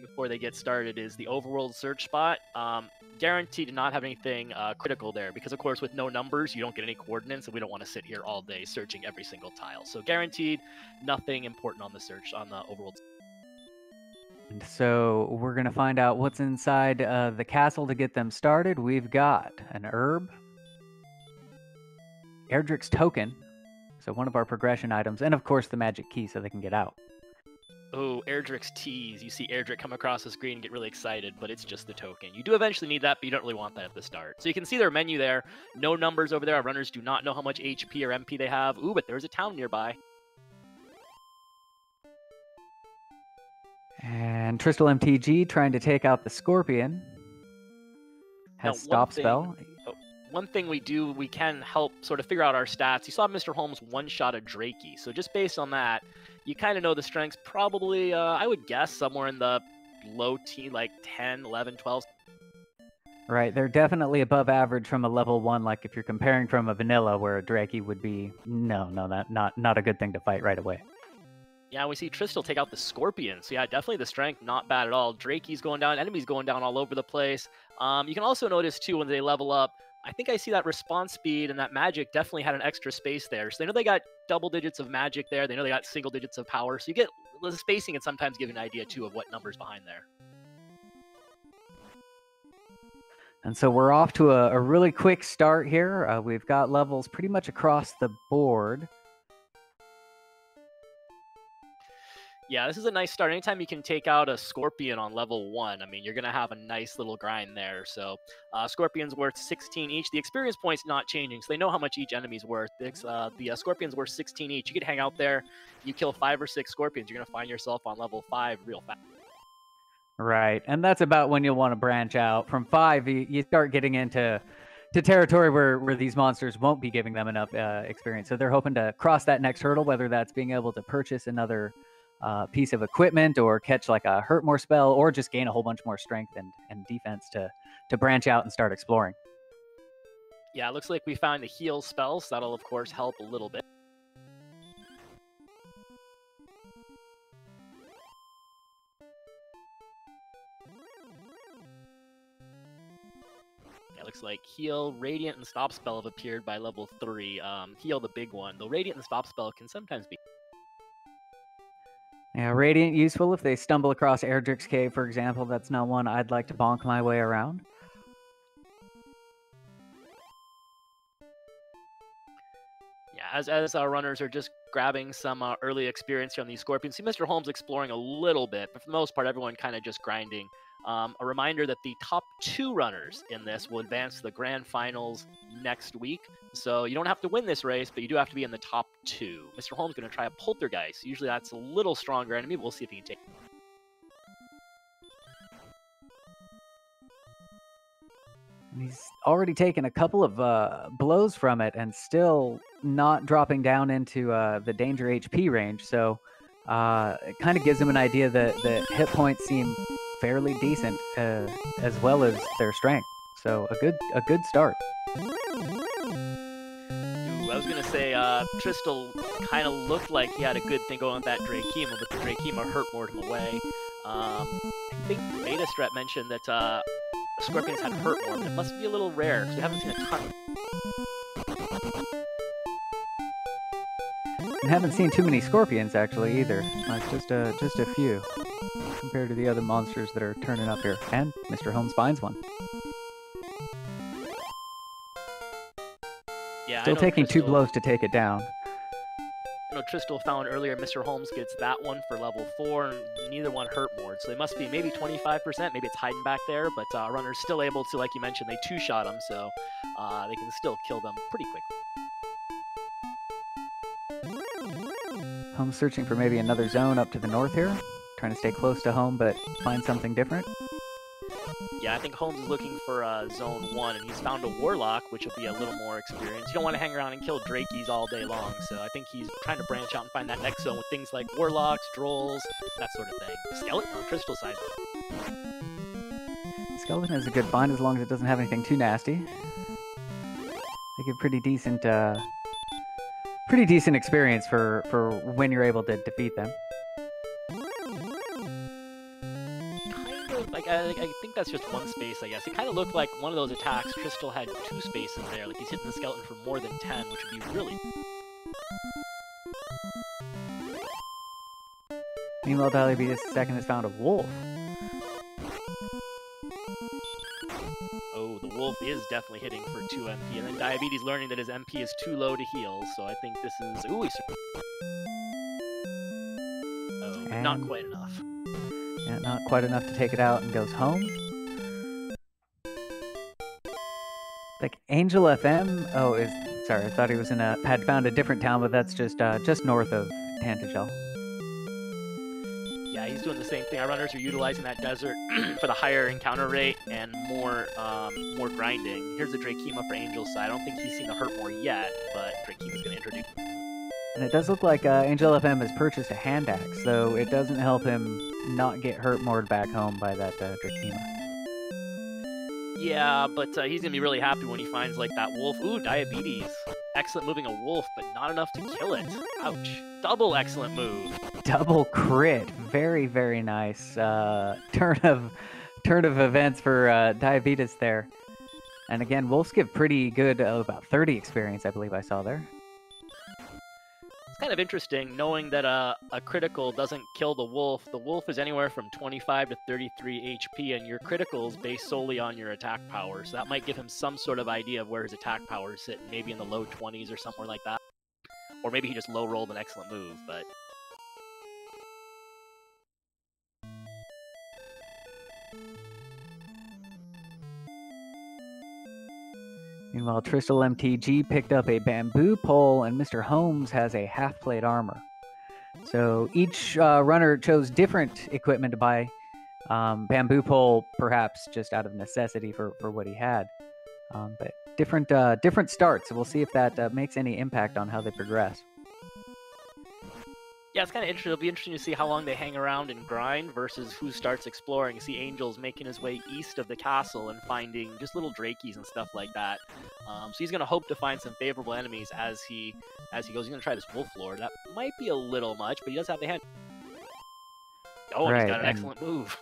before they get started is the overworld search spot. Um, guaranteed to not have anything uh, critical there because, of course, with no numbers, you don't get any coordinates, and we don't want to sit here all day searching every single tile. So guaranteed, nothing important on the search on the overworld. And so we're gonna find out what's inside uh, the castle to get them started. We've got an herb, Erdrick's token, so one of our progression items, and of course the magic key so they can get out. Oh, Erdrick's tease. You see Erdrick come across the screen and get really excited, but it's just the token. You do eventually need that, but you don't really want that at the start. So you can see their menu there. No numbers over there. Our runners do not know how much HP or MP they have. Ooh, but there's a town nearby. And Tristal MTG trying to take out the Scorpion. Has Now, stop thing- spell. oh, One thing we do, we can help sort of figure out our stats. You saw Mr. Homes one shot a Drakee. So just based on that, you kind of know the strengths probably, uh, I would guess, somewhere in the low teen, like 10, 11, 12. Right, they're definitely above average from a level one. Like if you're comparing from a vanilla, where a Drakee would be no, no, that not not a good thing to fight right away. Yeah, we see Tristal take out the Scorpion. So yeah, definitely the strength, not bad at all. Drakee's going down, enemies going down all over the place. Um, you can also notice too when they level up, I think I see that response speed and that magic definitely had an extra space there. So they know they got double digits of magic there. They know they got single digits of power. So you get the spacing and sometimes give an idea too of what numbers behind there. And so we're off to a, a really quick start here. Uh, we've got levels pretty much across the board. Yeah, this is a nice start. Anytime you can take out a Scorpion on level one, I mean, you're going to have a nice little grind there. So, uh, Scorpion's worth 16 each. The experience points not changing, so they know how much each enemy's worth. Uh, the uh, Scorpion's worth 16 each. You could hang out there, you kill five or six Scorpions, you're going to find yourself on level five real fast. Right, and that's about when you'll want to branch out. From five, you, you start getting into to territory where, where these monsters won't be giving them enough uh, experience. So they're hoping to cross that next hurdle, whether that's being able to purchase another uh, piece of equipment or catch like a hurt more spell or just gain a whole bunch more strength and, and defense to to branch out and start exploring. Yeah, it looks like we found the heal spell, so that'll, of course, help a little bit. Yeah, looks like heal, radiant, and stop spell have appeared by level three. Um, heal the big one. The radiant and stop spell can sometimes be. Yeah, Radiant useful if they stumble across Erdrick's Cave, for example. That's not one I'd like to bonk my way around. Yeah, as as our runners are just grabbing some uh, early experience here on these scorpions. See Mr. Homes exploring a little bit, but for the most part, everyone kind of just grinding. Um, a reminder that the top two runners in this will advance to the grand finals next week. So you don't have to win this race, but you do have to be in the top two. Mr. Homes going to try a poltergeist. Usually that's a little stronger enemy. We'll see if he can take. He's already taken a couple of uh, blows from it and still not dropping down into uh, the danger HP range. So uh, it kind of gives him an idea that the hit points seem fairly decent uh, as well as their strength. So a good a good start. Ooh, I was gonna say, uh, Tristal kind of looked like he had a good thing going with that Drakeema, but the Drakeema hurt more him away. Um, I think Beta Strat mentioned that uh, Scorpions had hurt more, but it must be a little rare because we haven't seen a ton. And haven't seen too many scorpions actually either. Like just a just a few compared to the other monsters that are turning up here. And Mr. Homes finds one. Yeah, I Still taking two blows to take it down. I know Tristal found earlier Mr. Homes gets that one for level 4, and neither one hurt more. So they must be maybe 25%, maybe it's hiding back there, but uh, Runner's still able to, like you mentioned, they two-shot him, so uh, they can still kill them pretty quick. Homes searching for maybe another zone up to the north here. Trying to stay close to home but find something different. Yeah, I think Homes is looking for uh, Zone 1, and he's found a Warlock, which will be a little more experience. You don't want to hang around and kill Drakees all day long, so I think he's trying to branch out and find that next zone with things like Warlocks, Drolls, that sort of thing. Skeleton on Tristal side. Skeleton is a good find as long as it doesn't have anything too nasty. They give pretty decent uh pretty decent experience for for when you're able to defeat them. I, I think that's just one space. I guess it kind of looked like one of those attacks. Tristal had two spaces there. Like he's hitting the skeleton for more than ten, which would be really. Meanwhile, Diabetes second has found a wolf. Oh, the wolf is definitely hitting for 2 MP, and then Diabetes learning that his MP is too low to heal, so I think this is... Ooh, he's... Oh, not quite enough. Yeah, not quite enough to take it out and goes home. Like Angel FM. Oh, is sorry. I thought he was in a had found a different town, but that's just uh, just north of Tantegel. Yeah, he's doing the same thing. Our runners are utilizing that desert for the higher encounter rate and more um, more grinding. Here's the Drakeema for Angel's side. I don't think he's seen the hurt more yet, but Drakeema's going to introduce And it does look like uh, Angel FM has purchased a hand axe, though it doesn't help him not get hurt more back home by that uh, Drakeema. Yeah, but uh, he's gonna be really happy when he finds like that wolf. Ooh, diabetes. Excellent moving a wolf, but not enough to kill it. Ouch. Double excellent move. Double crit, very very nice uh, turn of turn of events for uh, Diabetes there. And again, wolves give pretty good, uh, about 30 experience, I believe I saw there. Kind of interesting knowing that uh, a critical doesn't kill the wolf. The wolf is anywhere from 25 to 33 HP, and your critical is based solely on your attack power. So that might give him some sort of idea of where his attack power is sitting, maybe in the low 20s or somewhere like that. Or maybe he just low rolled an excellent move, but Meanwhile, Tristal MTG picked up a bamboo pole, and Mr. Homes has a half plate armor. So each uh, runner chose different equipment to buy. Um, bamboo pole, perhaps just out of necessity for, for what he had, um, but different uh, different starts. We'll see if that uh, makes any impact on how they progress. Yeah, it's kind of interesting. It'll be interesting to see how long they hang around and grind versus who starts exploring. See Angel's making his way east of the castle and finding just little drakees and stuff like that. Um, so he's gonna hope to find some favorable enemies as he as he goes. He's gonna try this wolf lord. That might be a little much, but he does have the hand. Oh, and Right, he's got an excellent move.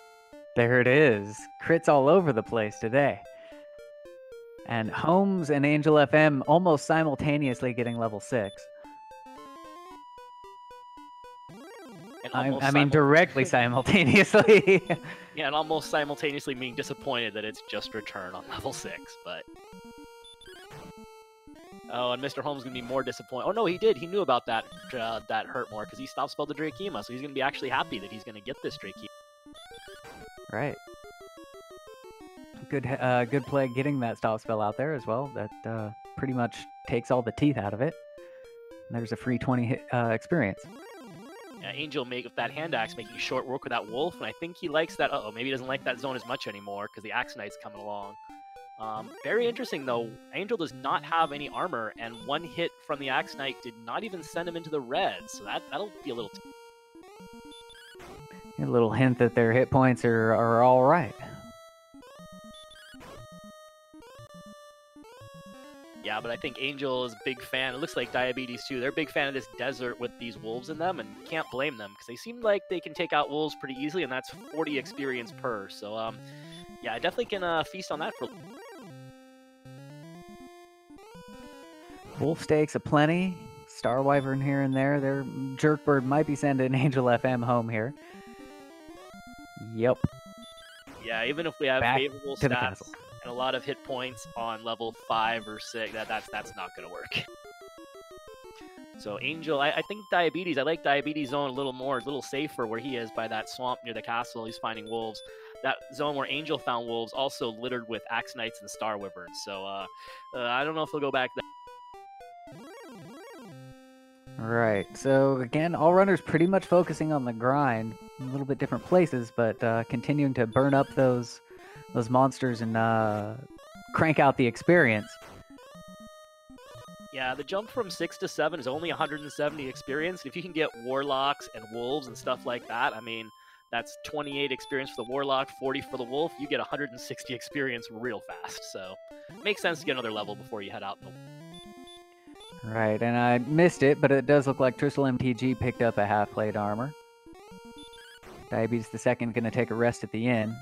There it is. Crits all over the place today. And Homes and Angel FM almost simultaneously getting level six. I, I mean, directly simultaneously. yeah, and almost simultaneously being disappointed that it's just return on level six, but. Oh, and Mr. Homes gonna be more disappointed. Oh no, he did. He knew about that uh, that hurt more because he stopped spelled the Drakeema, so he's gonna be actually happy that he's gonna get this Drakeema. right. Good, uh, good play getting that stop spell out there as well. That uh, pretty much takes all the teeth out of it. And there's a free 20 hit, uh, experience. Yeah, Angel make with that hand axe making short work with that wolf, and I think he likes that. Uh oh, maybe he doesn't like that zone as much anymore because the Axe Knight's coming along. Um, very interesting though. Angel does not have any armor, and one hit from the Axe Knight did not even send him into the red. So that that'll be a little. A little hint that their hit points are, are all right. Yeah, but I think Angel is a big fan. It looks like Diabetes too. They're a big fan of this desert with these wolves in them, and can't blame them because they seem like they can take out wolves pretty easily, and that's 40 experience per. So, um, yeah, I definitely can uh, feast on that for. Wolf stakes aplenty. Star Wyvern here and there. Their Jerkbird might be sending Angel FM home here. Yep. Yeah, even if we have Back favorable stats. And a lot of hit points on level five or six, that that's that's not gonna work. So Angel, I, I think Diabetes. I like Diabetes zone a little more, a little safer where he is by that swamp near the castle. He's finding wolves. That zone where Angel found wolves also littered with Axe Knights and Star Wyverns. So uh, uh, I don't know if he'll go back there. Right. So again, all runners pretty much focusing on the grind, a little bit different places, but uh, continuing to burn up those those monsters and uh, crank out the experience. Yeah, the jump from six to seven is only 170 experience. If you can get warlocks and wolves and stuff like that, I mean, that's 28 experience for the warlock, 40 for the wolf. You get 160 experience real fast. So, makes sense to get another level before you head out. Right, and I missed it, but it does look like Tristal MTG picked up a half plate armor. Diabetes the second gonna take a rest at the inn.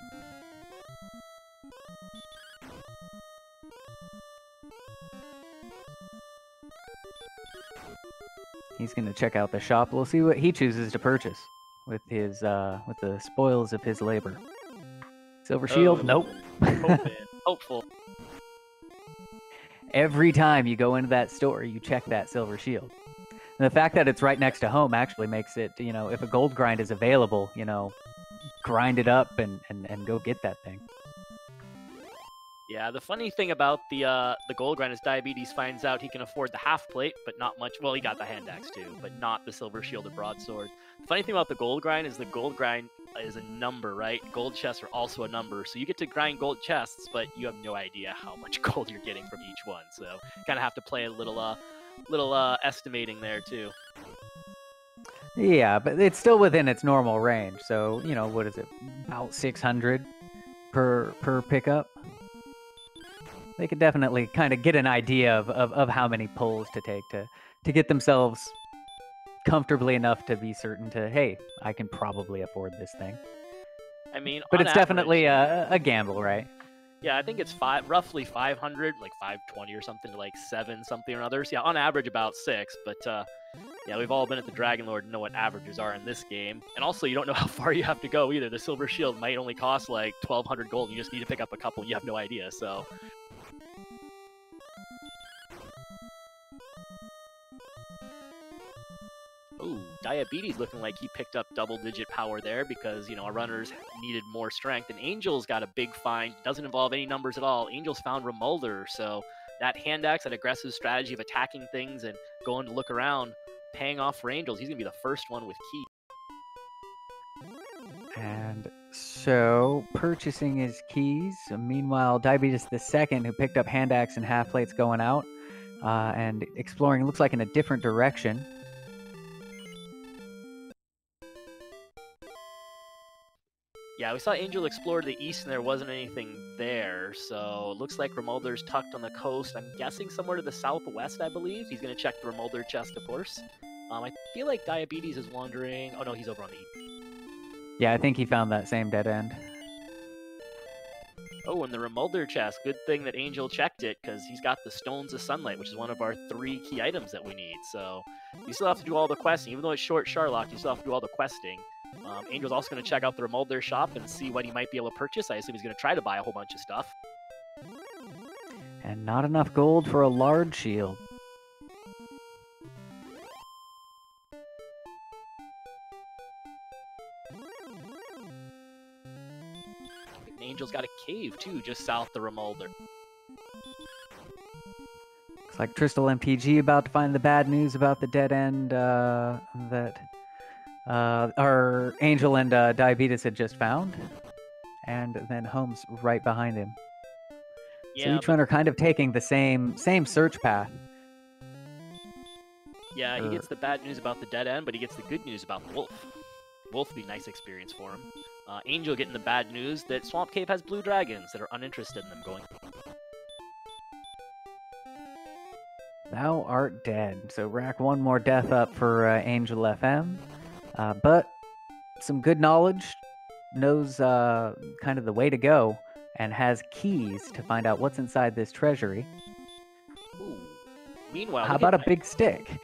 He's going to check out the shop. We'll see what he chooses to purchase with his uh, with the spoils of his labor. Silver Shield? Oh. Nope. Hoping, hopeful. Every time you go into that store, you check that Silver Shield. And the fact that it's right next to home actually makes it, you know, if a gold grind is available, you know, grind it up and, and, and go get that thing. Yeah, the funny thing about the uh, the gold grind is diabetes finds out he can afford the half plate, but not much. Well, he got the hand axe too, but not the silver shield or broadsword. The funny thing about the gold grind is the gold grind is a number, right? Gold chests are also a number, so you get to grind gold chests, but you have no idea how much gold you're getting from each one. So kind of have to play a little uh, little uh, estimating there too. Yeah, but it's still within its normal range. So, you know, what is it? About 600 per per pickup. They could definitely kind of get an idea of, of, of how many pulls to take to, to get themselves comfortably enough to be certain to, hey, I can probably afford this thing. I mean, But it's definitely a, a gamble, right? Yeah, I think it's five, roughly 500, like 520 or something to like seven something or others. Yeah, on average about six. But uh, yeah, we've all been at the Dragon Lord and know what averages are in this game. And also, you don't know how far you have to go either. The Silver Shield might only cost like 1,200 gold. You just need to pick up a couple. You have no idea. So Ooh, Diabetes looking like he picked up double digit power there because, you know, our runners needed more strength. And Angel's got a big find. Doesn't involve any numbers at all. Angel's found Rimuldar. So that hand axe, that aggressive strategy of attacking things and going to look around, paying off for Angels. He's going to be the first one with key. And so, purchasing his keys. Meanwhile, Diabetes the second, who picked up hand axe and half plates, going out uh, and exploring. Looks like in a different direction. Yeah, we saw Angel explore to the east and there wasn't anything there. So it looks like Rimuldar's tucked on the coast. I'm guessing somewhere to the southwest, I believe. He's going to check the Rimuldar chest, of course. Um, I feel like Diabetes is wandering. Oh no, he's over on the east. Yeah, I think he found that same dead end. Oh, and the Remolder chest. Good thing that Angel checked it because he's got the Stones of Sunlight, which is one of our three key items that we need. So you still have to do all the questing. Even though it's short Charlock, you still have to do all the questing. Um, Angel's also going to check out the Rimuldar shop and see what he might be able to purchase. I assume he's going to try to buy a whole bunch of stuff. And not enough gold for a large shield. And Angel's got a cave too, just south of Rimuldar. Looks like Tristal MTG about to find the bad news about the dead end uh, that uh, our Angel and uh, Diabetes had just found. And then Homes right behind him. so Yeah, each one are kind of taking the same same search path. Yeah, he Uh, gets the bad news about the dead end, but he gets the good news about the Wolf. Wolf would be a nice experience for him. Uh, Angel getting the bad news that Swamp Cave has blue dragons that are uninterested in them going. Thou art dead. So rack one more death up for uh, Angel FM. Uh, but some good knowledge, knows uh, kind of the way to go, and has keys to find out what's inside this treasury. Ooh. Meanwhile, How about a big stick?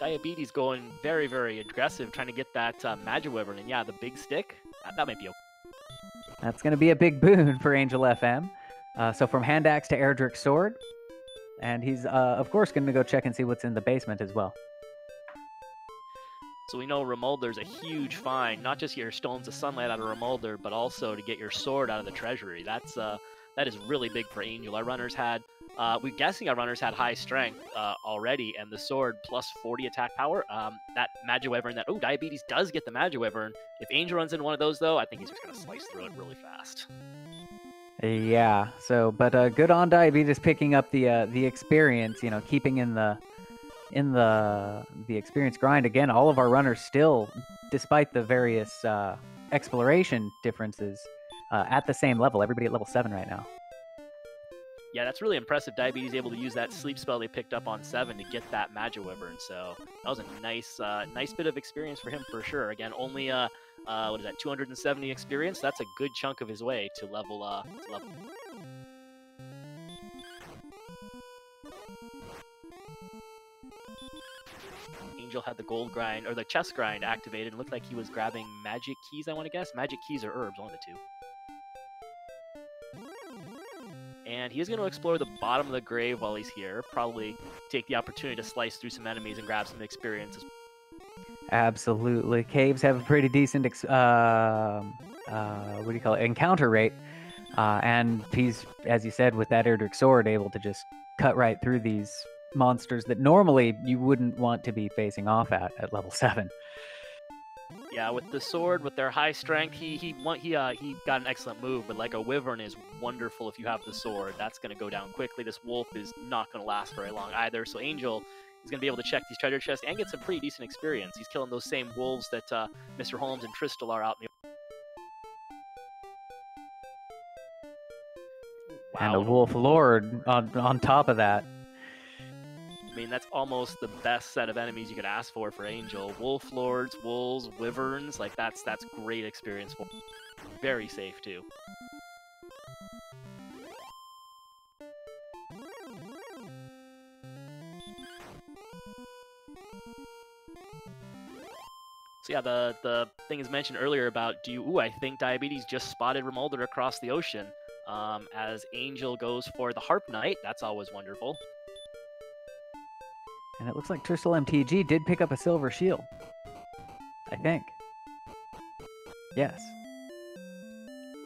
Diabetes going very, very aggressive, trying to get that uh, Magic Wyvern. And yeah, the big stick, that, that might be okay. That's going to be a big boon for Angel FM. Uh, so from hand axe to Erdrick sword, and he's uh, of course going to go check and see what's in the basement as well. So we know Rimuldar's a huge find, not just your Stones of Sunlight out of Remolder, but also to get your sword out of the treasury. That's uh, that is really big for Angel. Our runners had, uh, we're guessing our runners had high strength uh, already, and the sword plus 40 attack power. Um, that Magic Wyvern, that oh, Diabetes does get the Magic Wyvern. If Angel runs into one of those though, I think he's just gonna slice through it really fast. Yeah. So, but uh, good on Diabetes picking up the uh, the experience. You know, keeping in the in the the experience grind again. All of our runners still, despite the various uh, exploration differences, uh, at the same level. Everybody at level seven right now. Yeah, that's really impressive. Diabetes able to use that sleep spell they picked up on seven to get that Magic Wyvern. So that was a nice, uh, nice bit of experience for him for sure. Again, only uh, uh, what is that, 270 experience? That's a good chunk of his way to level, uh, to level. Angel had the gold grind or the chest grind activated. It looked like he was grabbing magic keys. I want to guess magic keys or herbs, one of the two. And he's going to explore the bottom of the grave while he's here. Probably take the opportunity to slice through some enemies and grab some experience. Absolutely, caves have a pretty decent ex- uh, uh, what do you call it encounter rate, uh, and he's, as you said, with that Erdrick sword, able to just cut right through these monsters that normally you wouldn't want to be facing off at at level seven. Yeah, with the sword, with their high strength, he he he uh, he got an excellent move. But like a wyvern is wonderful if you have the sword. That's going to go down quickly. This wolf is not going to last very long either. So Angel is going to be able to check these treasure chests and get some pretty decent experience. He's killing those same wolves that uh, Mr. Homes and Tristal are out in the. Wow. And a wolf lord on on top of that. I mean, that's almost the best set of enemies you could ask for for Angel. Wolf lords, wolves, wyverns, like that's that's great experience for. Very safe too. So yeah, the the thing is mentioned earlier about do you? Ooh, I think diabetes just spotted Rimuldar across the ocean. Um, as Angel goes for the Harp Knight, that's always wonderful. And it looks like Tristal MTG did pick up a silver shield. I think. Yes.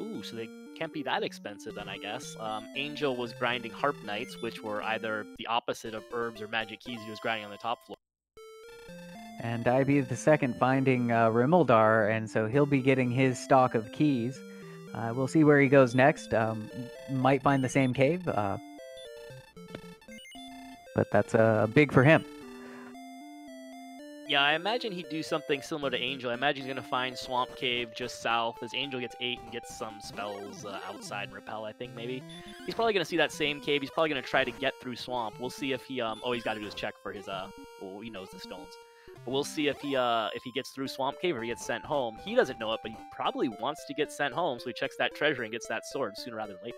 Ooh, so they can't be that expensive then, I guess. Um, Angel was grinding Harp Knights, which were either the opposite of herbs or magic keys he was grinding on the top floor. And Ibe the second finding uh, Rimuldar, and so he'll be getting his stock of keys. Uh, we'll see where he goes next. Um, might find the same cave. Uh, but that's uh, big for him. Yeah, I imagine he'd do something similar to Angel. I imagine he's going to find Swamp Cave just south, as Angel gets 8 and gets some spells uh, outside and Repel, I think, maybe. He's probably going to see that same cave. He's probably going to try to get through Swamp. We'll see if he, um, oh, he's got to do his check for his, uh, he knows the stones. But we'll see if he, uh, if he gets through Swamp Cave or he gets sent home. He doesn't know it, but he probably wants to get sent home, so he checks that treasure and gets that sword sooner rather than later.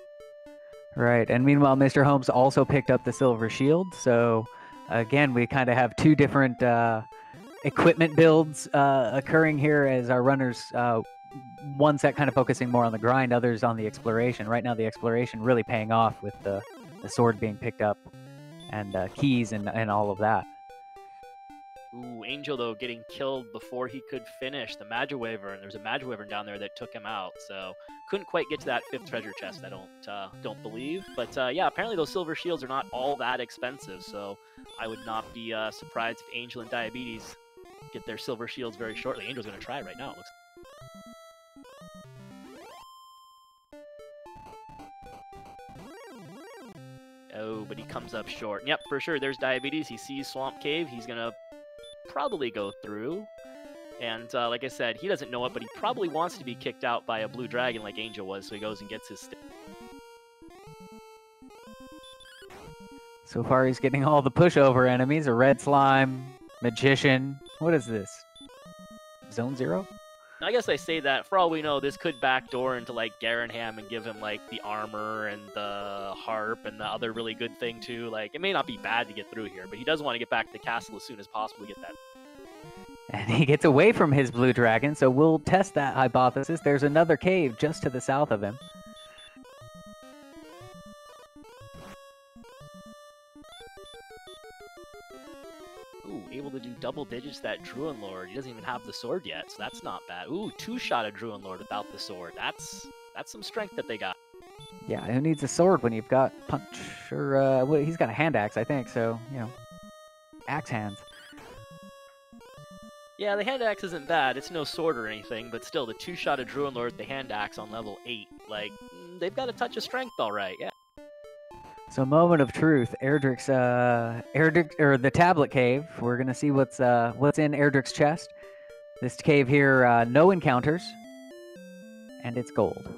Right. And meanwhile, Mr. Homes also picked up the silver shield. So again, we kind of have two different uh, equipment builds uh, occurring here as our runners. Uh, one set kind of focusing more on the grind, others on the exploration. Right now, the exploration really paying off with the, the sword being picked up and uh, keys and, and all of that. Ooh, Angel though getting killed before he could finish the Magiwyvern. There's a Magiwyvern down there that took him out, so couldn't quite get to that fifth treasure chest. I don't uh, don't believe, but uh, yeah, apparently those silver shields are not all that expensive, so I would not be uh, surprised if Angel and Diabetes get their silver shields very shortly. Angel's gonna try right now. It looks. Oh, but he comes up short. Yep, for sure. There's Diabetes. He sees Swamp Cave. He's gonna probably go through. And uh, like I said, he doesn't know it, but he probably wants to be kicked out by a blue dragon like Angel was, so he goes and gets his stick. So far, he's getting all the pushover enemies a red slime, magician. What is this? Zone Zero? I guess I say that for all we know, this could backdoor into like Garinham and give him like the armor and the harp and the other really good thing too. Like it may not be bad to get through here, but he does want to get back to the castle as soon as possible to get that. And he gets away from his blue dragon, so we'll test that hypothesis. There's another cave just to the south of him. Double digits that Druin Lord. He doesn't even have the sword yet, so that's not bad. Ooh, two shot of Druin Lord without the sword. That's that's some strength that they got. Yeah, who needs a sword when you've got punch or uh, well, he's got a hand axe, I think. So you know, axe hands. Yeah, the hand axe isn't bad. It's no sword or anything, but still, the two shot of Druin Lord, the hand axe on level eight, like mm, they've got a touch of strength, all right. Yeah. So, moment of truth. Erdrick's, uh, Erdrick, or the tablet cave. We're gonna see what's uh, what's in Erdrick's chest. This cave here, uh, no encounters, and it's gold.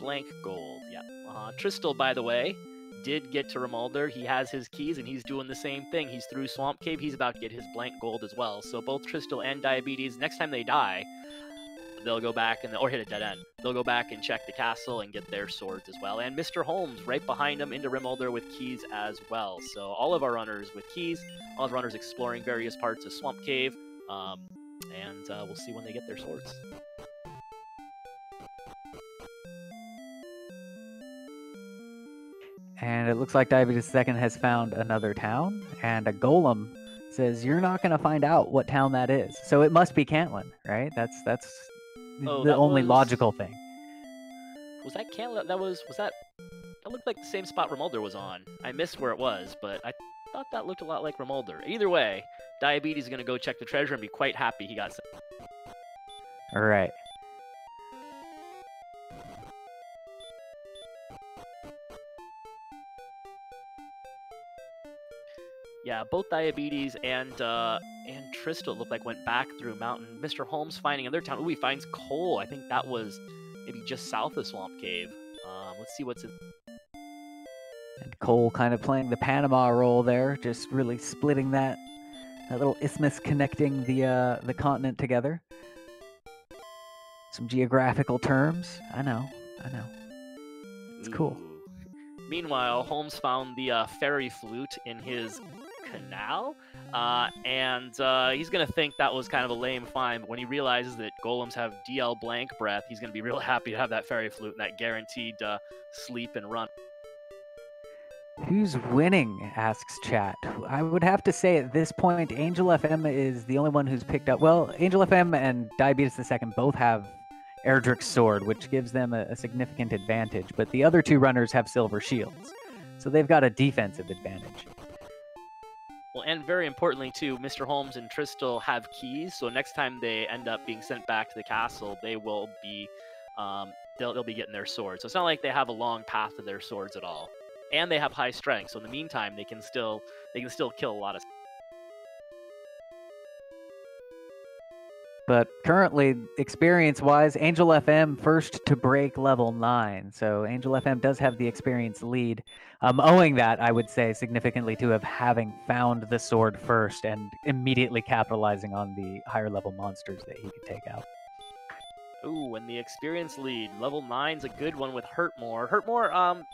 Blank gold. Yeah. Uh, Tristal, by the way, did get to Rimuldar. He has his keys, and he's doing the same thing. He's through Swamp Cave. He's about to get his blank gold as well. So both Tristal and Diabetes, next time they die, they'll go back and or hit a dead end. They'll go back and check the castle and get their swords as well. And Mr. Homes right behind them into Rimuldar with keys as well. So all of our runners with keys, all of our runners exploring various parts of Swamp Cave, um, and uh, we'll see when they get their swords. And it looks like Diabetes Second has found another town, and a golem says you're not going to find out what town that is. So it must be Cantlin, right? That's that's Oh, the only was- logical thing. Was that Cantlin? That was was that? That looked like the same spot Rimuldar was on. I missed where it was, but I thought that looked a lot like Rimuldar. Either way, Diabetes is gonna go check the treasure and be quite happy he got. Some. All right. Yeah, both Diabetes and uh, and Tristal looked like went back through Mountain. Mr. Homes finding another town. Ooh, he finds Kol. I think that was maybe just south of Swamp Cave. Um, let's see what's in. And Kol kind of playing the Panama role there, just really splitting that that little isthmus connecting the uh, the continent together. Some geographical terms. I know. I know. It's cool. Ooh. Meanwhile, Homes found the uh, fairy flute in his canal, uh, and uh, he's gonna think that was kind of a lame find. But when he realizes that golems have DL blank breath, he's gonna be real happy to have that fairy flute and that guaranteed uh, sleep and run. Who's winning? asks chat. I would have to say at this point, Angel FM is the only one who's picked up. Well, Angel FM and Diabetes Second both have Erdrick's sword, which gives them a, a significant advantage. But the other two runners have silver shields, so they've got a defensive advantage. Well, and very importantly too, Mr. Homes and Tristal have keys, so next time they end up being sent back to the castle, they will be, um, they'll they'll be getting their swords. So it's not like they have a long path to their swords at all, and they have high strength. So in the meantime, they can still they can still kill a lot of. But currently, experience wise, Angel FM first to break level 9. So Angel FM does have the experience lead. Um, owing that, I would say, significantly to have having found the sword first and immediately capitalizing on the higher level monsters that he could take out. Ooh, and the experience lead level nine's a good one with Hurtmore. Hurtmore, um,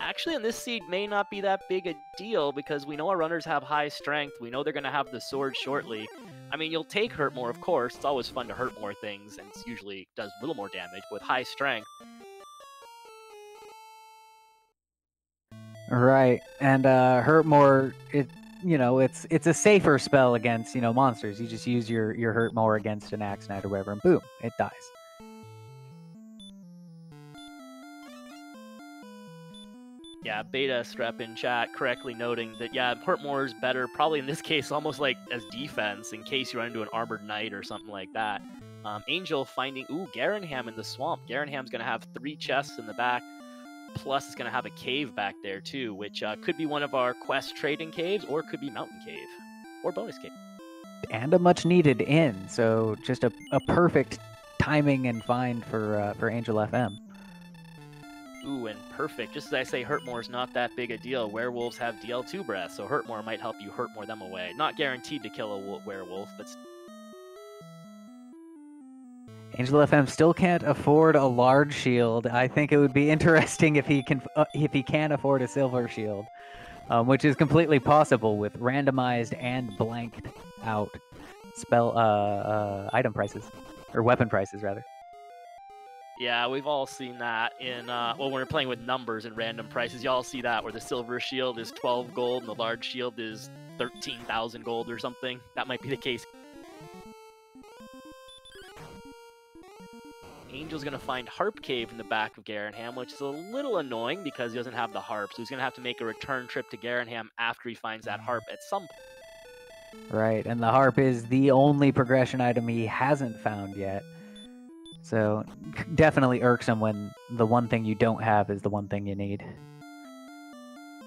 actually in this seed may not be that big a deal because we know our runners have high strength. We know they're gonna have the sword shortly. I mean, you'll take hurt more, of course. It's always fun to hurt more things, and it's usually does a little more damage. But with high strength, Right, and uh, hurt more. It you know it's it's a safer spell against you know monsters. You just use your your hurt more against an axe knight or whatever, and boom, it dies. Yeah, Beta Strep in chat correctly noting that yeah, Hurtmore is better, probably in this case almost like as defense in case you run into an armored knight or something like that. Um, Angel finding ooh Garinham in the swamp. Garinham's gonna have three chests in the back, plus it's gonna have a cave back there too, which uh, could be one of our quest trading caves, or could be mountain cave, or bonus cave. and a much needed inn. So just a, a perfect timing and find for uh, for Angel FM. Ooh, and perfect. Just as I say, Hurtmore's not that big a deal. Werewolves have DL2 breath, so Hurtmore might help you Hurtmore them away. Not guaranteed to kill a werewolf, but Angel FM still can't afford a large shield. I think it would be interesting if he can uh, if he can afford a silver shield, um, which is completely possible with randomized and blanked out spell uh, uh, item prices or weapon prices rather. Yeah, we've all seen that in uh, well, when we're playing with numbers and random prices. Y'all see that where the silver shield is 12 gold and the large shield is 13,000 gold or something. That might be the case. Angel's gonna find Harp Cave in the back of Garinham, which is a little annoying because he doesn't have the harp. So he's gonna have to make a return trip to Garinham after he finds that harp at some point. Right, and the harp is the only progression item he hasn't found yet. So definitely irksome when the one thing you don't have is the one thing you need.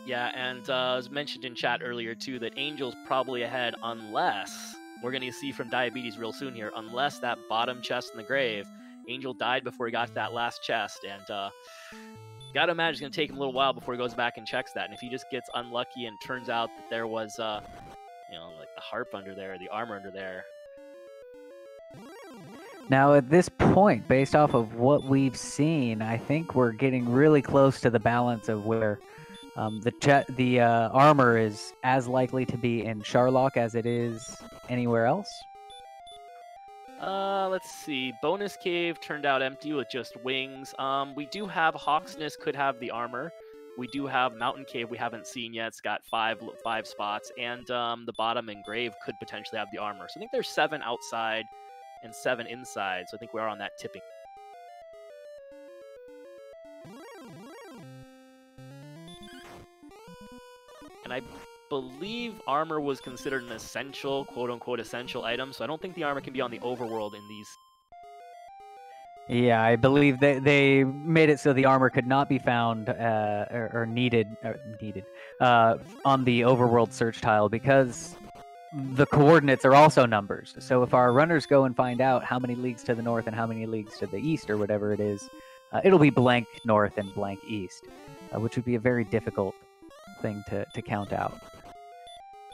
Yeah, and uh, as mentioned in chat earlier too, that Angel's probably ahead unless we're gonna see from Diabetes real soon here. Unless that bottom chest in the grave, Angel died before he got to that last chest, and uh, gotta imagine it's gonna take him a little while before he goes back and checks that. And if he just gets unlucky and turns out that there was, uh, you know, like the harp under there, the armor under there, Now, at this point, based off of what we've seen, I think we're getting really close to the balance of where um, the jet, the uh, armor is as likely to be in Charlock as it is anywhere else. Uh, let's see. Bonus cave turned out empty with just wings. Um, we do have Hawk's Nest could have the armor. We do have Mountain Cave we haven't seen yet. It's got five five spots, and um, the bottom and Grave could potentially have the armor. So I think there's seven outside and seven inside. So I think we are on that tipping. And I believe armor was considered an essential, quote unquote, essential item. So I don't think the armor can be on the overworld in these. Yeah, I believe they they made it so the armor could not be found uh, or, or, needed or needed uh, on the overworld search tile because the coordinates are also numbers. So if our runners go and find out how many leagues to the north and how many leagues to the east or whatever it is, uh, it'll be blank north and blank east, uh, which would be a very difficult thing to, to count out.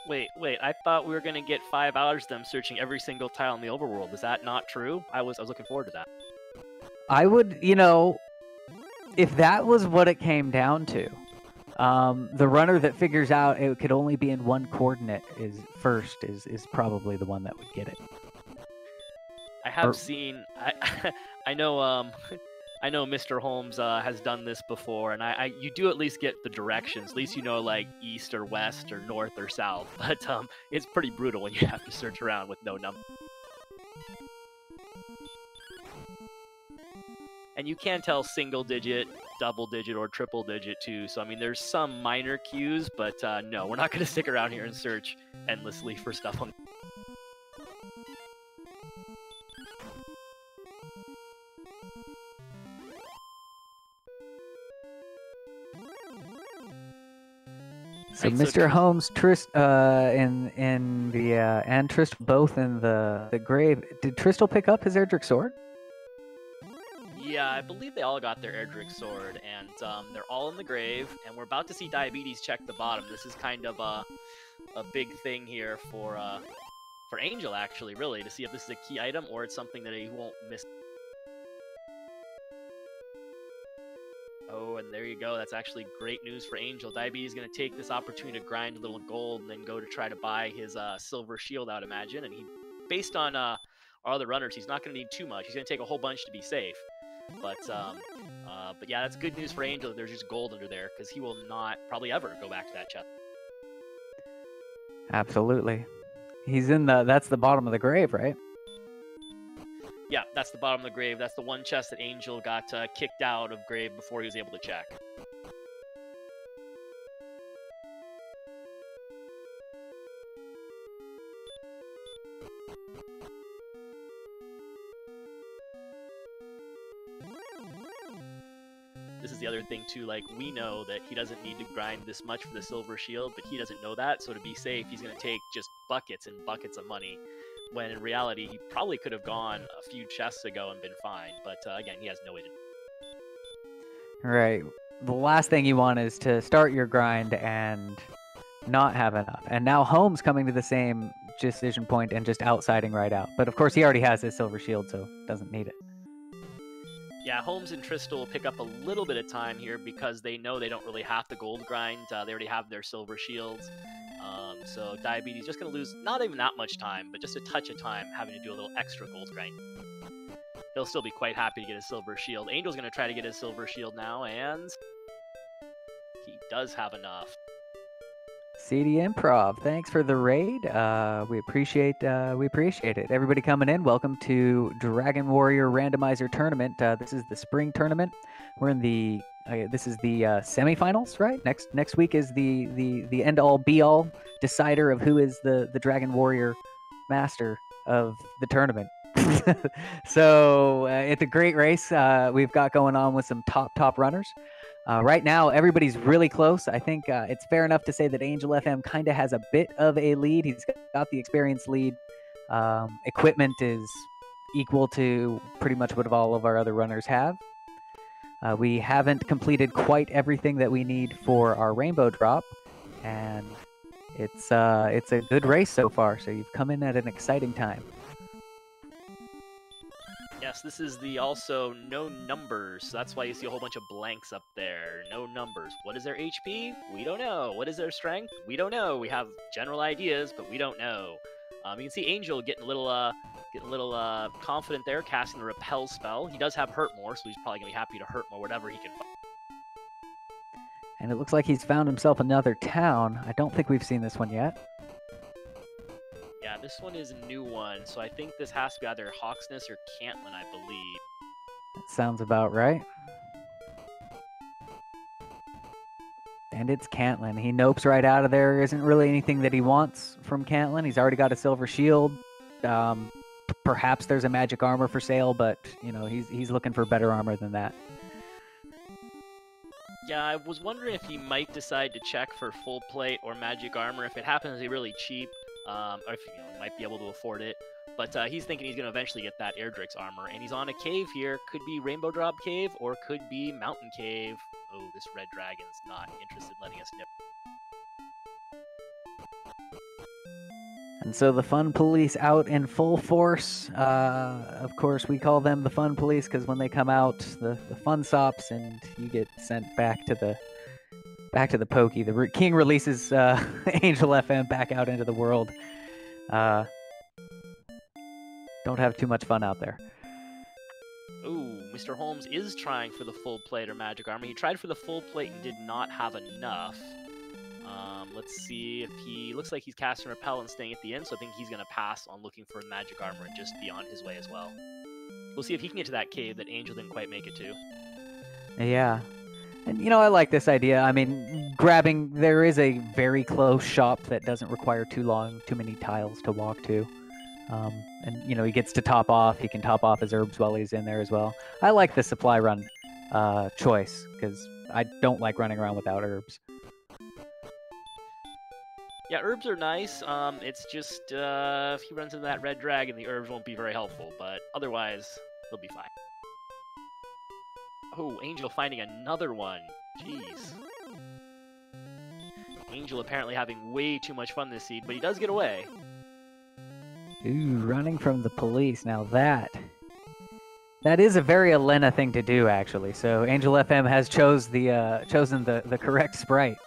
Wait, wait. I thought we were gonna get five hours of them searching every single tile in the overworld. Is that not true? I was I was looking forward to that. I would, you know, if that was what it came down to, um, the runner that figures out it could only be in one coordinate is first is is probably the one that would get it. I have or, seen. I I know. Um, I know Mr. Homes uh, has done this before, and I, I, you do at least get the directions. At least you know like east or west or north or south. But um, it's pretty brutal when you have to search around with no number. And you can tell single digit, double digit, or triple digit too. So I mean, there's some minor cues, but uh, no, we're not going to stick around here and search endlessly for stuff on. So right, Mr. So Homes, Trist, uh, in in the uh, and Trist both in the the grave. Did Tristal pick up his Erdrick sword? Yeah, I believe they all got their Erdrick sword, and um, they're all in the grave. And we're about to see Diabetes check the bottom. This is kind of a a big thing here for uh, for Angel, actually, really, to see if this is a key item or it's something that he won't miss. Oh, and there you go. That's actually great news for Angel. Diabetes is going to take this opportunity to grind a little gold and then go to try to buy his uh, silver shield, I would imagine. And he, based on uh, our other runners, he's not going to need too much. He's going to take a whole bunch to be safe. But um, uh, but yeah, that's good news for Angel. There's just gold under there because he will not probably ever go back to that chest. Absolutely. He's in the. That's the bottom of the grave, right? Yeah, that's the bottom of the grave. That's the one chest that Angel got uh, kicked out of grave before he was able to check. Too, like we know that he doesn't need to grind this much for the silver shield, but he doesn't know that, so to be safe, he's gonna take just buckets and buckets of money when in reality he probably could have gone a few chests ago and been fine. But uh, again, he has no way to. Right. The last thing you want is to start your grind and not have enough. And now Homes coming to the same decision point and just outsiding right out. But of course, he already has his silver shield, so doesn't need it. Yeah, Homes and Tristal will pick up a little bit of time here because they know they don't really have to gold grind. Uh, they already have their silver shields. Um, so diabetes just going to lose not even that much time, but just a touch of time having to do a little extra gold grind. He'll still be quite happy to get his silver shield. Angel's going to try to get his silver shield now, and he does have enough. CD Improv, thanks for the raid. Uh, we appreciate uh, we appreciate it. Everybody coming in, welcome to Dragon Warrior Randomizer Tournament. Uh, this is the spring tournament. We're in the uh, this is the uh, semifinals, right? Next next week is the the the end all be all decider of who is the the Dragon Warrior master of the tournament. so uh, it's a great race we've got going on with some top top runners. Uh, right now, everybody's really close. I think uh, it's fair enough to say that Angel FM kind of has a bit of a lead. He's got the experience lead. Um, equipment is equal to pretty much what all of our other runners have. Uh, we haven't completed quite everything that we need for our rainbow drop, and it's uh, it's a good race so far. So you've come in at an exciting time. Yes, this is the also no numbers. So that's why you see a whole bunch of blanks up there. No numbers. What is their HP? We don't know. What is their strength? We don't know. We have general ideas, but we don't know. Um, you can see Angel getting a little, uh, getting a little uh, confident there, casting the repel spell. He does have hurt more, so he's probably gonna be happy to hurt more whatever he can. Find. And it looks like he's found himself another town. I don't think we've seen this one yet. This one is a new one, so I think this has to be either Hauksness or Cantlin, I believe. That sounds about right. And it's Cantlin. He nopes right out of there. Isn't really anything that he wants from Cantlin. He's already got a silver shield. Um, perhaps there's a magic armor for sale, but you know he's he's looking for better armor than that. Yeah, I was wondering if he might decide to check for full plate or magic armor if it happens to be really cheap, um, or if you know, might be able to afford it. But uh, he's thinking he's going to eventually get that Erdrick's armor, and he's on a cave here. Could be Rainbow Drop Cave or could be Mountain Cave. Oh, this red dragon's not interested in letting us nip. And so the fun police out in full force. Uh, of course, we call them the fun police because when they come out, the, the fun stops and you get sent back to the back to the pokey. The king releases uh, Angel FM back out into the world. Uh, don't have too much fun out there. Ooh, Mr. Homes is trying for the full plate or magic armor. He tried for the full plate and did not have enough. Um, let's see if he looks like he's casting repel and staying at the end, so I think he's gonna pass on looking for magic armor and just be on his way as well. We'll see if he can get to that cave that Angel didn't quite make it to. Yeah. And you know, I like this idea. I mean, grabbing there is a very close shop that doesn't require too long, too many tiles to walk to. Um, and you know, he gets to top off. He can top off his herbs while he's in there as well. I like the supply run uh, choice because I don't like running around without herbs. Yeah, herbs are nice. Um, it's just uh, if he runs into that red dragon, the herbs won't be very helpful. But otherwise, he'll be fine. Oh, Angel finding another one. Jeez. Angel apparently having way too much fun this seed, but he does get away. Ooh, running from the police. Now that that is a very Elena thing to do, actually. So Angel FM has chose the uh, chosen the the correct sprite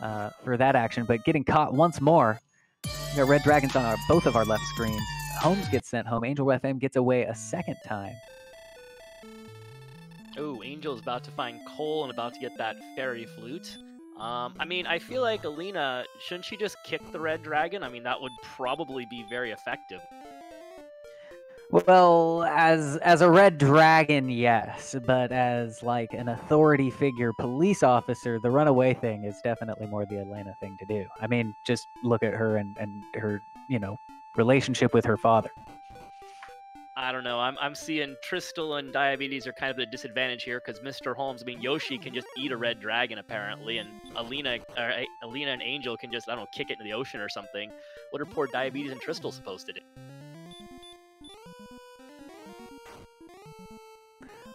uh, for that action, but getting caught once more. We got red dragons on our both of our left screens. Homes gets sent home. Angel FM gets away a second time. Oh, Angel's about to find Kol and about to get that fairy flute. Um, I mean, I feel like Alina, shouldn't she just kick the red dragon? I mean, that would probably be very effective. Well, as as a red dragon, yes, but as like an authority figure, police officer, the runaway thing is definitely more the Elena thing to do. I mean, just look at her and and her, you know, relationship with her father. I don't know. I'm, I'm seeing Tristal and Diabeetus are kind of at a disadvantage here because Mr. Homes, I mean, Yoshi can just eat a red dragon apparently, and Alina, or, Alina and Angel can just, I don't know, kick it into the ocean or something. What are poor Diabeetus and Tristal supposed to do?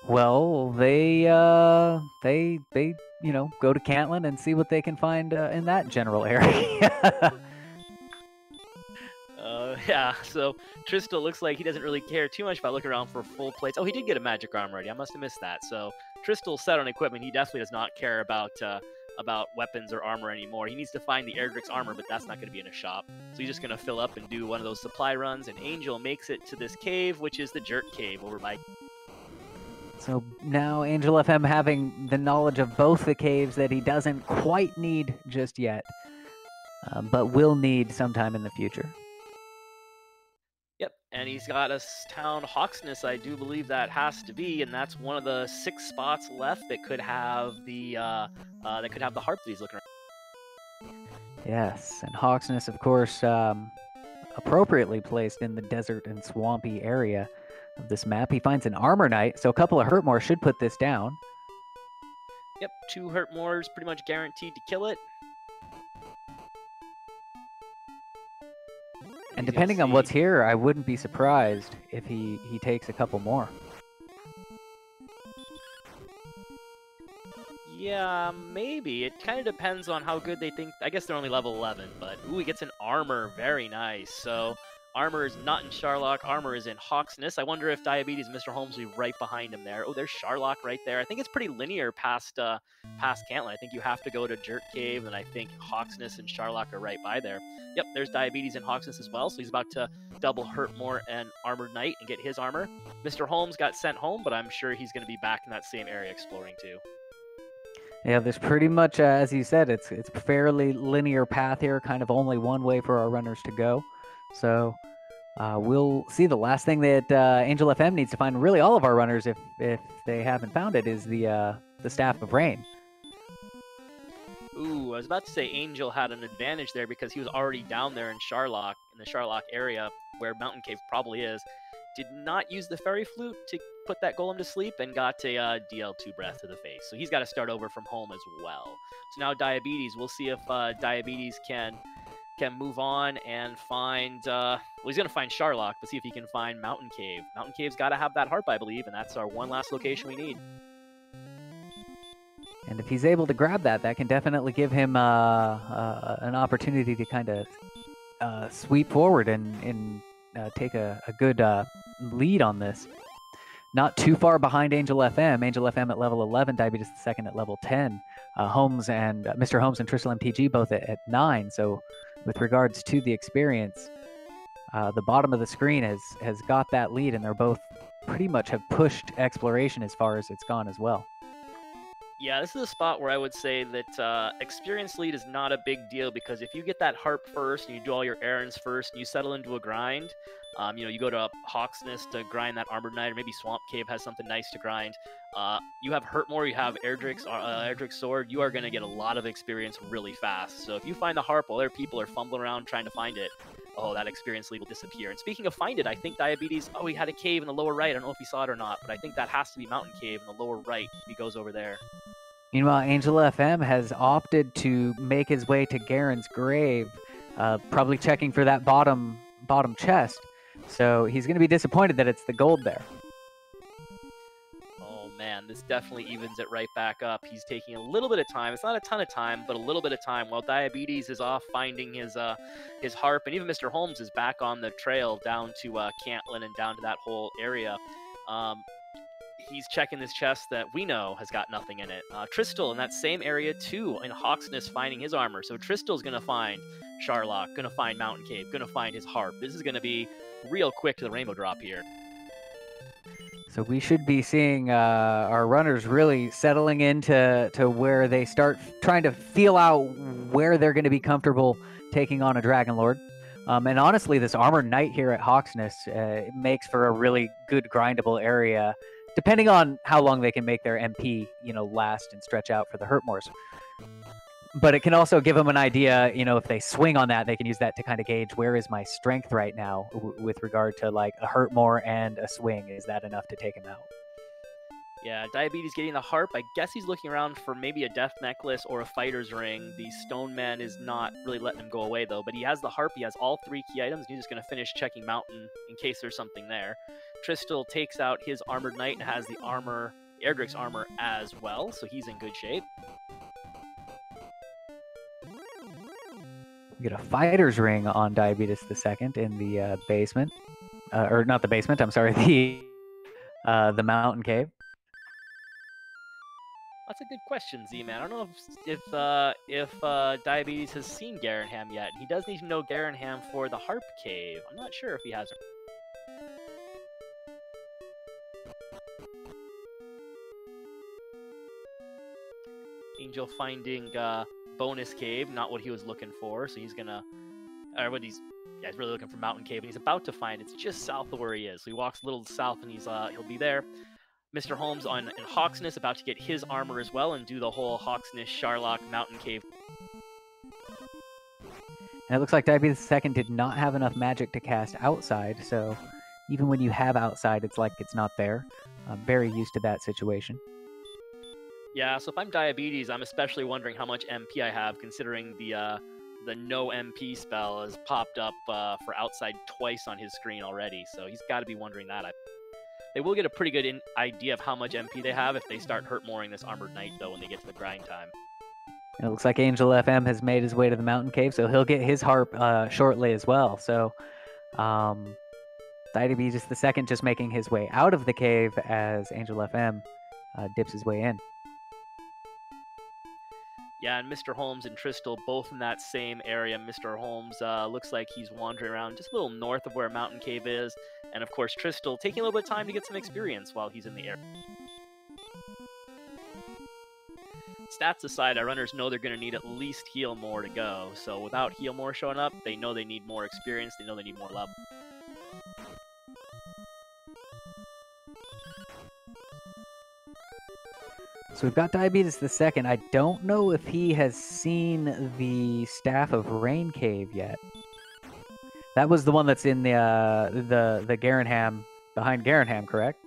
Well, they uh they they you know go to Cantlin and see what they can find uh, in that general area. Uh, yeah. So Tristal looks like he doesn't really care too much about looking around for full plates. Oh, he did get a magic arm already. I must have missed that. So Tristal set on equipment. He definitely does not care about uh, about weapons or armor anymore. He needs to find the Erdrick's armor, but that's not going to be in a shop. So he's just going to fill up and do one of those supply runs. And Angel makes it to this cave, which is the Jerk Cave over by So now Angel FM having the knowledge of both the caves that he doesn't quite need just yet, um, but will need sometime in the future. And he's got a town Hauksness, I do believe that has to be, and that's one of the six spots left that could have the uh, uh, that could have the harp that he's looking around. Yes, and Hauksness, of course, um, appropriately placed in the desert and swampy area of this map. He finds an armor knight, so a couple of Hurtmore should put this down. Yep, two Hurtmores pretty much guaranteed to kill it. And depending on what's here, I wouldn't be surprised if he, he takes a couple more. Yeah, maybe. It kind of depends on how good they think. I guess they're only level 11, but ooh, he gets an armor. Very nice. So Armor is not in Charlock. Armor is in Hauksness. I wonder if Diabeetus Mr. Homes will be right behind him there. Oh, there's Charlock right there. I think it's pretty linear past uh, past Cantlin. I think you have to go to Jerk Cave, and I think Hauksness and Charlock are right by there. Yep, there's Diabeetus and Hauksness as well. So he's about to double Hurtmore and Armored Knight and get his armor. Mr. Homes got sent home, but I'm sure he's going to be back in that same area exploring too. Yeah, there's pretty much, uh, as you said, it's it's fairly linear path here, kind of only one way for our runners to go. So uh, we'll see. The last thing that uh, Angel FM needs to find, really all of our runners, if if they haven't found it, is the uh, the Staff of Rain. Ooh, I was about to say Angel had an advantage there because he was already down there in Charlock, in the Charlock area where Mountain Cave probably is. Did not use the Fairy Flute to put that golem to sleep and got a uh, DL2 breath to the face. So he's got to start over from home as well. So now Diabeetus. We'll see if uh, Diabeetus can can move on and find. Uh, well, he's gonna find Charlock, but see if he can find Mountain Cave. Mountain Cave's got to have that harp, I believe, and that's our one last location we need. And if he's able to grab that, that can definitely give him uh, uh, an opportunity to kind of uh, sweep forward and, and uh, take a, a good uh, lead on this. Not too far behind Angel FM. Angel FM at level 11, Diabeetus the second at level 10. Uh, Homes and Mr. Homes and Tristal MTG both at, at 9. So with regards to the experience, uh, the bottom of the screen has has got that lead, and they're both pretty much have pushed exploration as far as it's gone as well. Yeah, this is a spot where I would say that uh, experience lead is not a big deal because if you get that harp first and you do all your errands first and you settle into a grind, um, you know, you go to Hauksness to grind that Armored Knight, or maybe Swamp Cave has something nice to grind. Uh, you have Hurtmore, you have Erdrick's, uh, Erdrick's Sword, you are going to get a lot of experience really fast. So if you find the harp while other people are fumbling around trying to find it, oh, that experience lead will disappear. And speaking of find it, I think Diabeetus, oh, he had a cave in the lower right. I don't know if he saw it or not, but I think that has to be Mountain Cave in the lower right he goes over there. Meanwhile, Angel FM has opted to make his way to Garin's grave, uh, probably checking for that bottom bottom chest. So he's going to be disappointed that it's the gold there. Oh man, this definitely evens it right back up. He's taking a little bit of time. It's not a ton of time, but a little bit of time. While Diabeetus is off finding his uh, his harp, and even Mr. Homes is back on the trail down to uh, Cantlin and down to that whole area. Um, he's checking this chest that we know has got nothing in it. Uh, Tristal in that same area too, in Hauksness finding his armor. So Tristal's gonna find Charlock, gonna find Mountain Cave, gonna find his harp. This is gonna be real quick to the rainbow drop here. So we should be seeing uh, our runners really settling into to where they start trying to feel out where they're going to be comfortable taking on a Dragon Lord. Um, and honestly, this Armored Knight here at Hauksness uh, makes for a really good grindable area, depending on how long they can make their MP, you know, last and stretch out for the Hurtmores but it can also give them an idea you know if they swing on that they can use that to kind of gauge where is my strength right now w- with regard to like a hurt more and a swing. Is that enough to take him out? Yeah Diabeetus getting the harp. I guess he's looking around for maybe a death necklace or a fighter's ring. The stone man is not really letting him go away though but he has the harp. He has all three key items he's just going to finish checking mountain in case there's something there. Tristal takes out his armored knight and has the armor Erdrick's armor as well so he's in good shape get a fighter's ring on Diabeetus the Second in the uh, basement, uh, or not the basement. I'm sorry, the uh, the mountain cave. That's a good question, Z-Man. I don't know if if uh, if uh, Diabeetus has seen Garinham yet. He does need to know Garinham for the Harp Cave. I'm not sure if he has. Angel finding uh, bonus cave, not what he was looking for. So he's gonna, or what he's, yeah, he's really looking for mountain cave, and he's about to find it's just south of where he is. So he walks a little south, and he's uh, he'll be there. Mr. Homes on in Hauksness about to get his armor as well and do the whole Hauksness Charlock mountain cave. And it looks like Diabeetus Second did not have enough magic to cast outside, so even when you have outside, it's like it's not there. I'm very used to that situation. Yeah, so if I'm Diabeetus, I'm especially wondering how much MP I have, considering the uh, the no MP spell has popped up uh, for outside twice on his screen already. So he's got to be wondering that. I... They will get a pretty good idea of how much MP they have if they start hurt mooring this Armored Knight, though, when they get to the grind time. It looks like Angel FM has made his way to the mountain cave, so he'll get his harp uh, shortly as well. So Um, Diabeetus the second just making his way out of the cave as Angel FM uh, dips his way in. Yeah, and Mr. Homes and Tristal both in that same area. Mr. Homes uh, looks like he's wandering around just a little north of where Mountain Cave is. And of course, Tristal taking a little bit of time to get some experience while he's in the air. Stats aside, our runners know they're going to need at least heal more to go. So without heal more showing up, they know they need more experience. They know they need more level. So we've got Diabeetus the second. I don't know if he has seen the Staff of Rain cave yet. That was the one that's in the uh, the the Garinham behind Garinham, correct?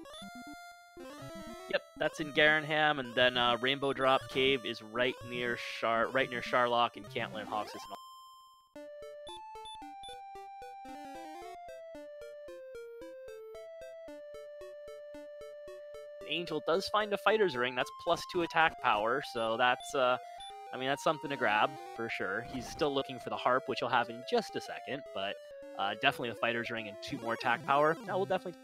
Yep, that's in Garinham, and then uh, Rainbow Drop Cave is right near Char, right near Charlock and Cantlin, Hauksness, and all. Angel does find a fighter's ring. That's plus two attack power, so that's uh, I mean that's something to grab for sure. He's still looking for the harp, which he'll have in just a second, but uh, definitely the fighter's ring and two more attack power. That will definitely.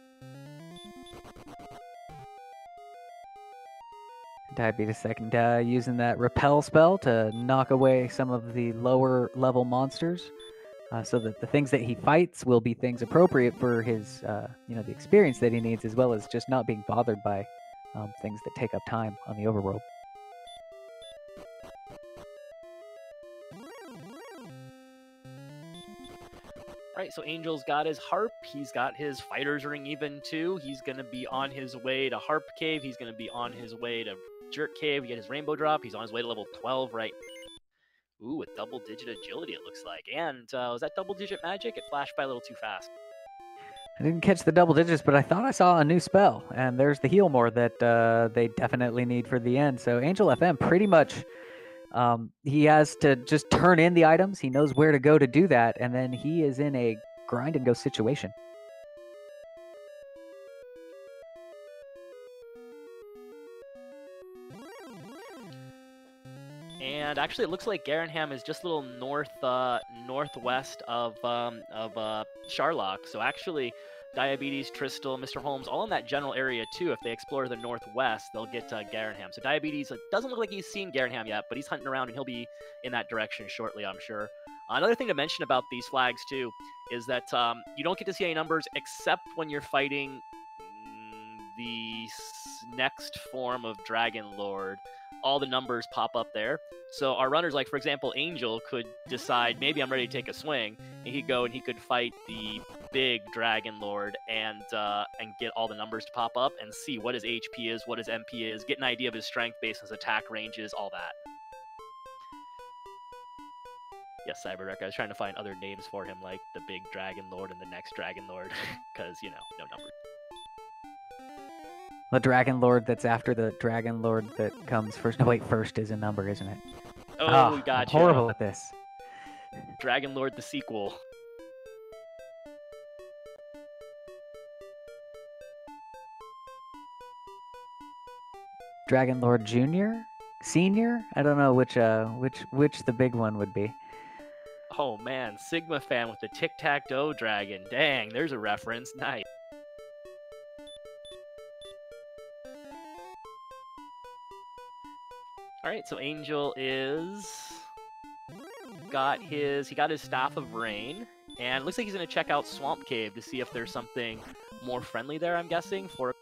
Diabeetus second, uh, using that repel spell to knock away some of the lower level monsters, uh, so that the things that he fights will be things appropriate for his, uh, you know, the experience that he needs, as well as just not being bothered by um, things that take up time on the overworld. Right, so Angel's got his harp. He's got his fighter's ring even too. He's gonna be on his way to Harp Cave. He's gonna be on his way to Jerk Cave. Get his Rainbow Drop. He's on his way to level 12 right. Ooh, with double digit agility, it looks like. And uh, was that double digit magic? It flashed by a little too fast. I didn't catch the double digits, but I thought I saw a new spell, and there's the heal more that uh, they definitely need for the end. So Angel FM pretty much, um, he has to just turn in the items. He knows where to go to do that, and then he is in a grind and go situation. Actually, it looks like Garinham is just a little north, uh, northwest of um, of uh, Charlock. So actually, Diabeetus, Tristal, Mr. Homes, all in that general area too. If they explore the northwest, they'll get to Garinham. So Diabeetus doesn't look like he's seen Garinham yet, but he's hunting around and he'll be in that direction shortly, I'm sure. Another thing to mention about these flags too is that um, you don't get to see any numbers except when you're fighting mm, the next form of Dragon Lord all the numbers pop up there. So our runners, like for example, Angel could decide maybe I'm ready to take a swing, and he'd go and he could fight the big Dragon Lord and uh, and get all the numbers to pop up and see what his HP is, what his MP is, get an idea of his strength based on his attack ranges, all that. Yes, Cyberdark. I was trying to find other names for him, like the big Dragon Lord and the next Dragon Lord, because you know, no numbers. The Dragon Lord that's after the Dragon Lord that comes first. No, wait, first is a number, isn't it? Oh, oh we got you. Horrible at this. Dragon Lord the sequel. Dragon Lord Junior, Senior. I don't know which uh which which the big one would be. Oh man, Sigma fan with the Tic Tac Toe Dragon. Dang, there's a reference. Nice. All right, so Angel is got his he got his staff of rain, and looks like he's gonna check out Swamp Cave to see if there's something more friendly there. I'm guessing for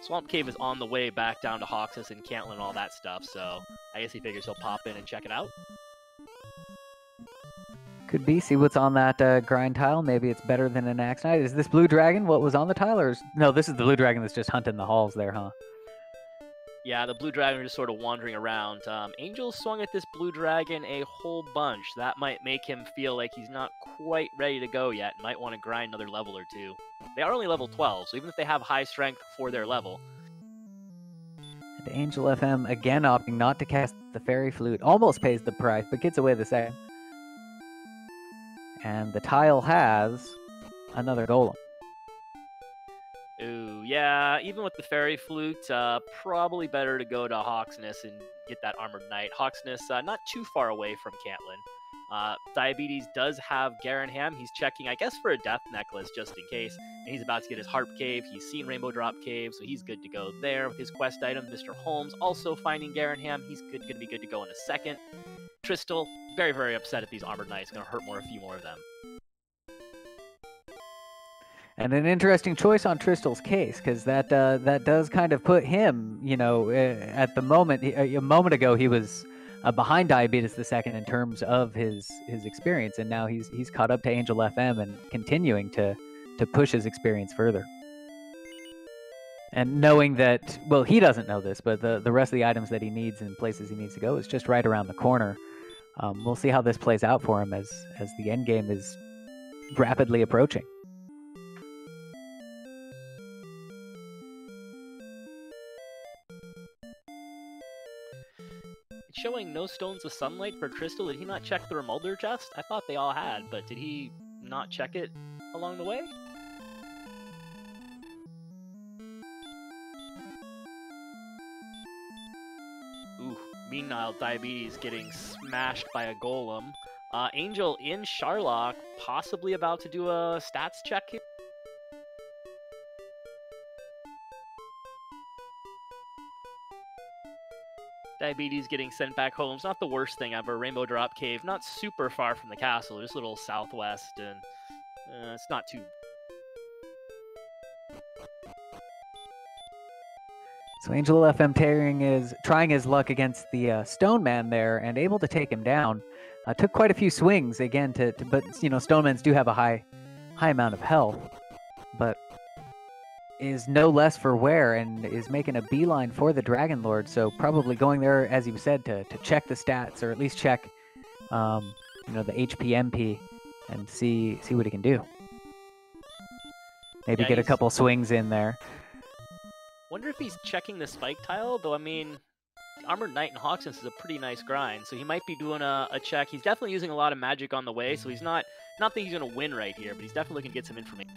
Swamp Cave is on the way back down to Hauksness and Cantlin and all that stuff, so I guess he figures he'll pop in and check it out. Could be. See what's on that uh, grind tile. Maybe it's better than an Axe Knight. Is this Blue Dragon what was on the tile? Or is... No, this is the Blue Dragon that's just hunting the halls there, huh? Yeah, the blue dragon just sort of wandering around. Um, Angel swung at this blue dragon a whole bunch. That might make him feel like he's not quite ready to go yet. Might want to grind another level or two. They are only level 12, so even if they have high strength for their level. The Angel FM again opting not to cast the Fairy Flute. Almost pays the price, but gets away the same. And the tile has another golem. Yeah, even with the Fairy Flute, uh, probably better to go to Hauksness and get that Armored Knight. Hauksness, uh, not too far away from Cantlin. Uh, Diabeetus does have Garinham. He's checking, I guess, for a death necklace just in case. And he's about to get his Harp Cave. He's seen Rainbow Drop Cave, so he's good to go there with his quest item. Mr. Homes also finding Garinham. He's good, going to be good to go in a second. Tristal, very, very upset at these Armored Knights. Going to hurt more a few more of them. And an interesting choice on Tristal's case, because that uh, that does kind of put him, you know, eh, at the moment. A moment ago, he was uh, behind Diabeetus the second in terms of his his experience, and now he's he's caught up to Angel FM and continuing to to push his experience further. And knowing that, well, he doesn't know this, but the the rest of the items that he needs and places he needs to go is just right around the corner. Um, we'll see how this plays out for him as as the end game is rapidly approaching. Showing no stones of sunlight for Tristal, Did he not check the Rimuldar chest? I thought they all had, but did he not check it along the way? Ooh, meanwhile, Diabeetus getting smashed by a golem. Uh, Angel in Charlock, possibly about to do a stats check here. Diabeetus getting sent back home. It's not the worst thing ever. Rainbow Drop Cave, not super far from the castle, just a little southwest, and uh, it's not too. So Angel FM tearing is trying his luck against the uh, Stone Man there, and able to take him down. Uh, took quite a few swings again to, to, but you know Stonemans do have a high, high amount of health, but is no less for wear and is making a beeline for the Dragon Lord. So probably going there, as you said, to, to check the stats or at least check, um, you know, the HPMP and see see what he can do. Maybe yeah, get a couple swings in there. Wonder if he's checking the spike tile, though. I mean, Armored Knight and Hauksness is a pretty nice grind, so he might be doing a, a check. He's definitely using a lot of magic on the way, so he's not not that he's going to win right here, but he's definitely going to get some information.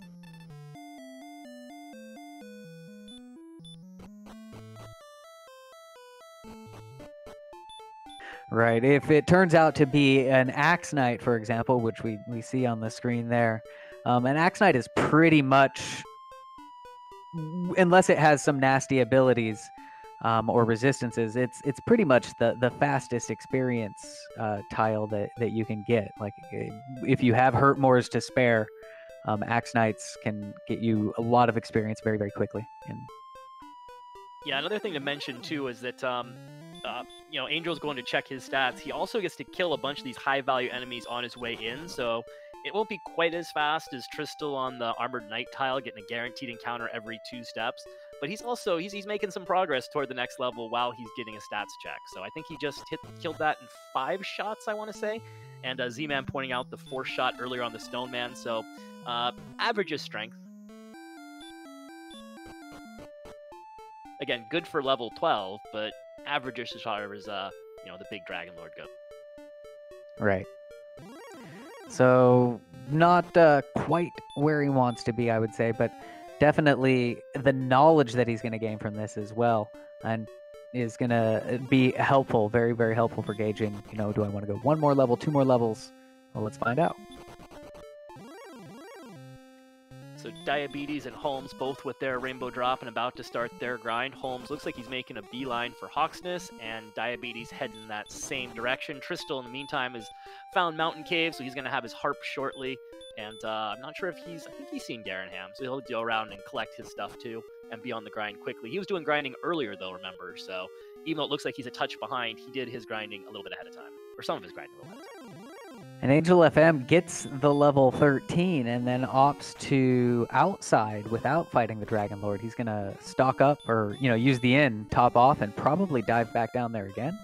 Right. If it turns out to be an Axe Knight, for example, which we, we see on the screen there, um, an Axe Knight is pretty much, unless it has some nasty abilities um, or resistances, it's it's pretty much the, the fastest experience uh, tile that, that you can get. Like eh, if you have hurt mores to spare, um, Axe Knights can get you a lot of experience very very quickly. And yeah, another thing to mention too is that um, uh, you know, Angel's going to check his stats. He also gets to kill a bunch of these high value enemies on his way in, so it won't be quite as fast as Tristal on the Armored Knight tile, getting a guaranteed encounter every two steps. But he's also he's, he's making some progress toward the next level while he's getting a stats check. So I think he just hit killed that in five shots, I want to say. And uh, Z-Man pointing out the fourth shot earlier on the Stone Man. So uh, average averages strength. Again, good for level 12, but average as far as uh, you know the big Dragon Lord go. Right. So not uh, quite where he wants to be, I would say, but definitely the knowledge that he's going to gain from this as well, and is going to be helpful, very very helpful for gauging. You know, do I want to go one more level, two more levels? Well, let's find out. Diabeetus and Homes both with their Rainbow Drop and about to start their grind. Homes looks like he's making a beeline for Hauksness, and Diabeetus heading that same direction. Tristal, in the meantime, has found Mountain Cave, so he's going to have his harp shortly. And uh, I'm not sure if he's, I think he's seen Garinham, so he'll go around and collect his stuff too and be on the grind quickly. He was doing grinding earlier, though, remember, so even though it looks like he's a touch behind, he did his grinding a little bit ahead of time, or some of his grinding a little of time. And Angel FM gets the level 13 and then opts to outside without fighting the Dragon Lord. He's going to stock up or, you know, use the inn, top off, and probably dive back down there again.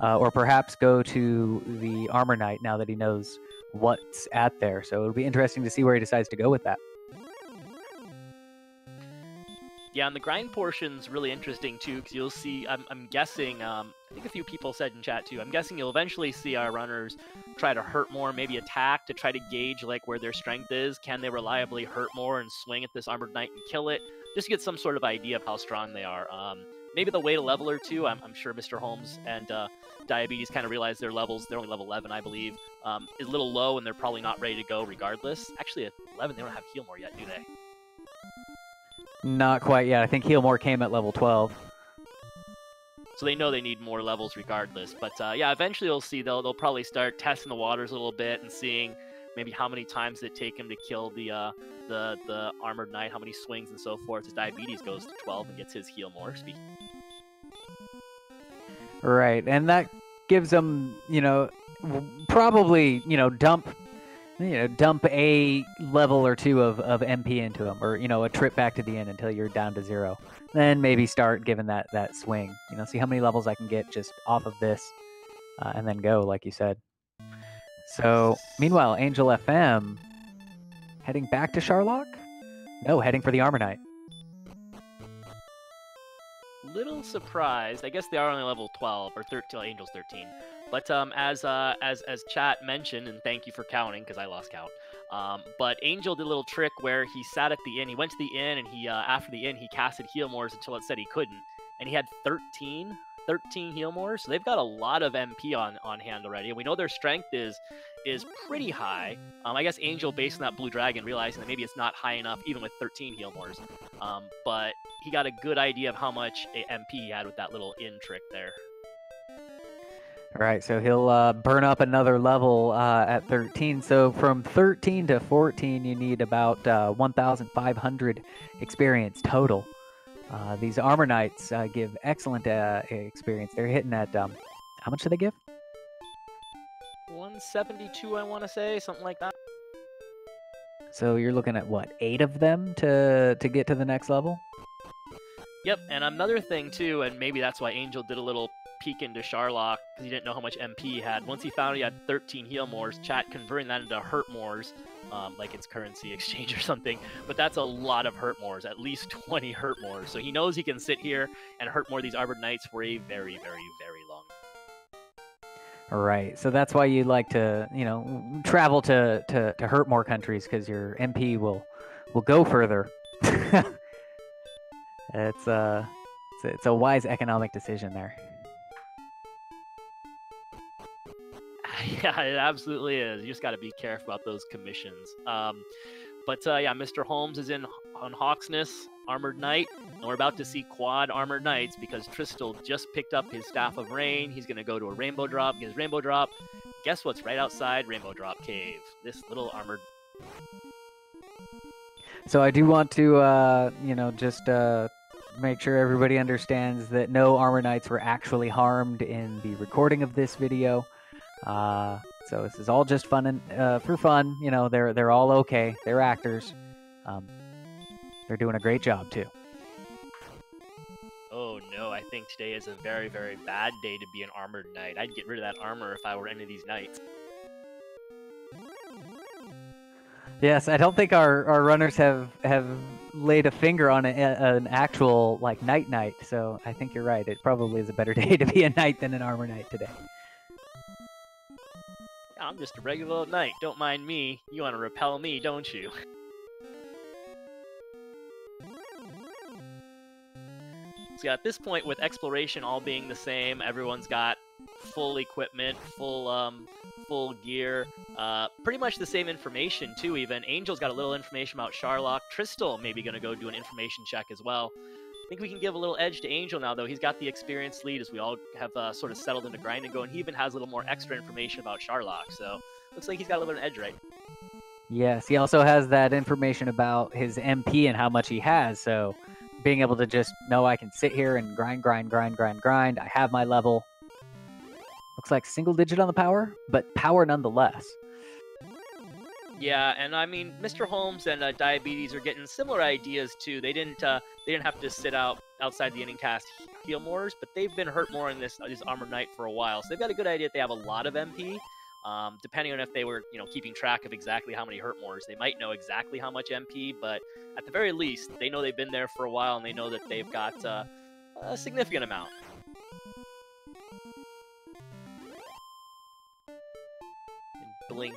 Uh, or perhaps go to the Armor Knight now that he knows what's at there. So it'll be interesting to see where he decides to go with that. Yeah, and the grind portion's really interesting too, because you'll see. I'm, I'm guessing. Um, I think a few people said in chat too. I'm guessing you'll eventually see our runners try to hurt more, maybe attack to try to gauge like where their strength is. Can they reliably hurt more and swing at this armored knight and kill it? Just to get some sort of idea of how strong they are. Um, maybe they'll wait a level or two. I'm, I'm sure Mr. Homes and uh, Diabeetus kind of realize their levels. They're only level 11, I believe. Um, is a little low, and they're probably not ready to go regardless. Actually, at 11, they don't have heal more yet, do they? Not quite yet. I think Healmore came at level 12. So they know they need more levels regardless. But uh, yeah, eventually you'll see they'll they'll probably start testing the waters a little bit and seeing maybe how many times it take him to kill the uh, the the armored knight, how many swings and so forth. His Diabeetus goes to 12 and gets his heal more. Speak. Right, and that gives them, you know, probably, you know, dump, you know, dump a level or two of, of MP into them, or you know, a trip back to the end until you're down to zero. Then maybe start giving that that swing. You know, see how many levels I can get just off of this, uh, and then go, like you said. So, meanwhile, Angel FM heading back to Charlock? No, heading for the Armor Knight. Little surprised. I guess they are only level 12 or 13. Angel's 13. But um, as uh, as as chat mentioned, and thank you for counting because I lost count. Um, but Angel did a little trick where he sat at the inn. He went to the inn, and he uh, after the inn he casted heal mores until it said he couldn't, and he had 13 13 heal more, so they've got a lot of MP on on hand already. And we know their strength is is pretty high. Um, I guess Angel, based on that Blue Dragon, realizing that maybe it's not high enough even with 13 heal mores. Um, but he got a good idea of how much MP he had with that little inn trick there. All right, so he'll uh, burn up another level uh, at 13. So from 13 to 14, you need about uh, 1,500 experience total. Uh, these armor knights uh, give excellent uh, experience. They're hitting at um, how much do they give? 172, I want to say, something like that. So you're looking at what, eight of them to to get to the next level? Yep, and another thing too, and maybe that's why Angel did a little peek into Charlock because he didn't know how much MP he had. Once he found he had 13 heal mores, chat converting that into hurt mores um, like it's currency exchange or something. But that's a lot of hurt mores, at least 20 hurt mores. So he knows he can sit here and hurt more of these Armored Knights for a very, very, very long. Right. so that's why you like to, you know, travel to to, to hurt more countries because your MP will will go further. it's uh, it's a, it's a wise economic decision there. yeah, it absolutely is. You just got to be careful about those commissions. Um, but uh, yeah, Mr. Homes is in on Hauksness Armored Knight, and we're about to see quad Armored Knights because Tristal just picked up his Staff of Rain. He's going to go to a Rainbow Drop, get his Rainbow Drop. Guess what's right outside Rainbow Drop Cave? This little armored. So I do want to, uh, you know, just uh, make sure everybody understands that no Armor Knights were actually harmed in the recording of this video. Uh, so this is all just fun and uh, for fun. You know, they're they're all okay. They're actors. Um, they're doing a great job too. Oh no, I think today is a very very bad day to be an armored knight. I'd get rid of that armor if I were any of these knights. Yes, I don't think our, our runners have have laid a finger on a, an actual like knight knight. So I think you're right. It probably is a better day to be a knight than an armor knight today. I'm just a regular old knight. Don't mind me. You want to repel me, don't you? so at this point, with exploration all being the same, everyone's got full equipment, full um, full gear, uh, pretty much the same information too. Even Angel's got a little information about Charlock. Tristal maybe to go do an information check as well. I think we can give a little edge to Angel now, though. He's got the experienced lead as we all have uh, sort of settled into grind and go, and he even has a little more extra information about Charlock. So looks like he's got a little bit of edge right. Yes, he also has that information about his MP and how much he has. So being able to just know I can sit here and grind, grind, grind, grind, grind. I have my level. Looks like single digit on the power, but power nonetheless. Yeah, and I mean, Mr. Homes and uh, Diabeetus are getting similar ideas too. They didn't uh, they didn't have to sit out outside the inning cast heal mores, but they've been hurt more in this uh, this Armored Knight for a while, so they've got a good idea that they have a lot of MP. Um, depending on if they were, you know, keeping track of exactly how many hurt mores, they might know exactly how much MP. But at the very least, they know they've been there for a while, and they know that they've got uh, a significant amount. Blink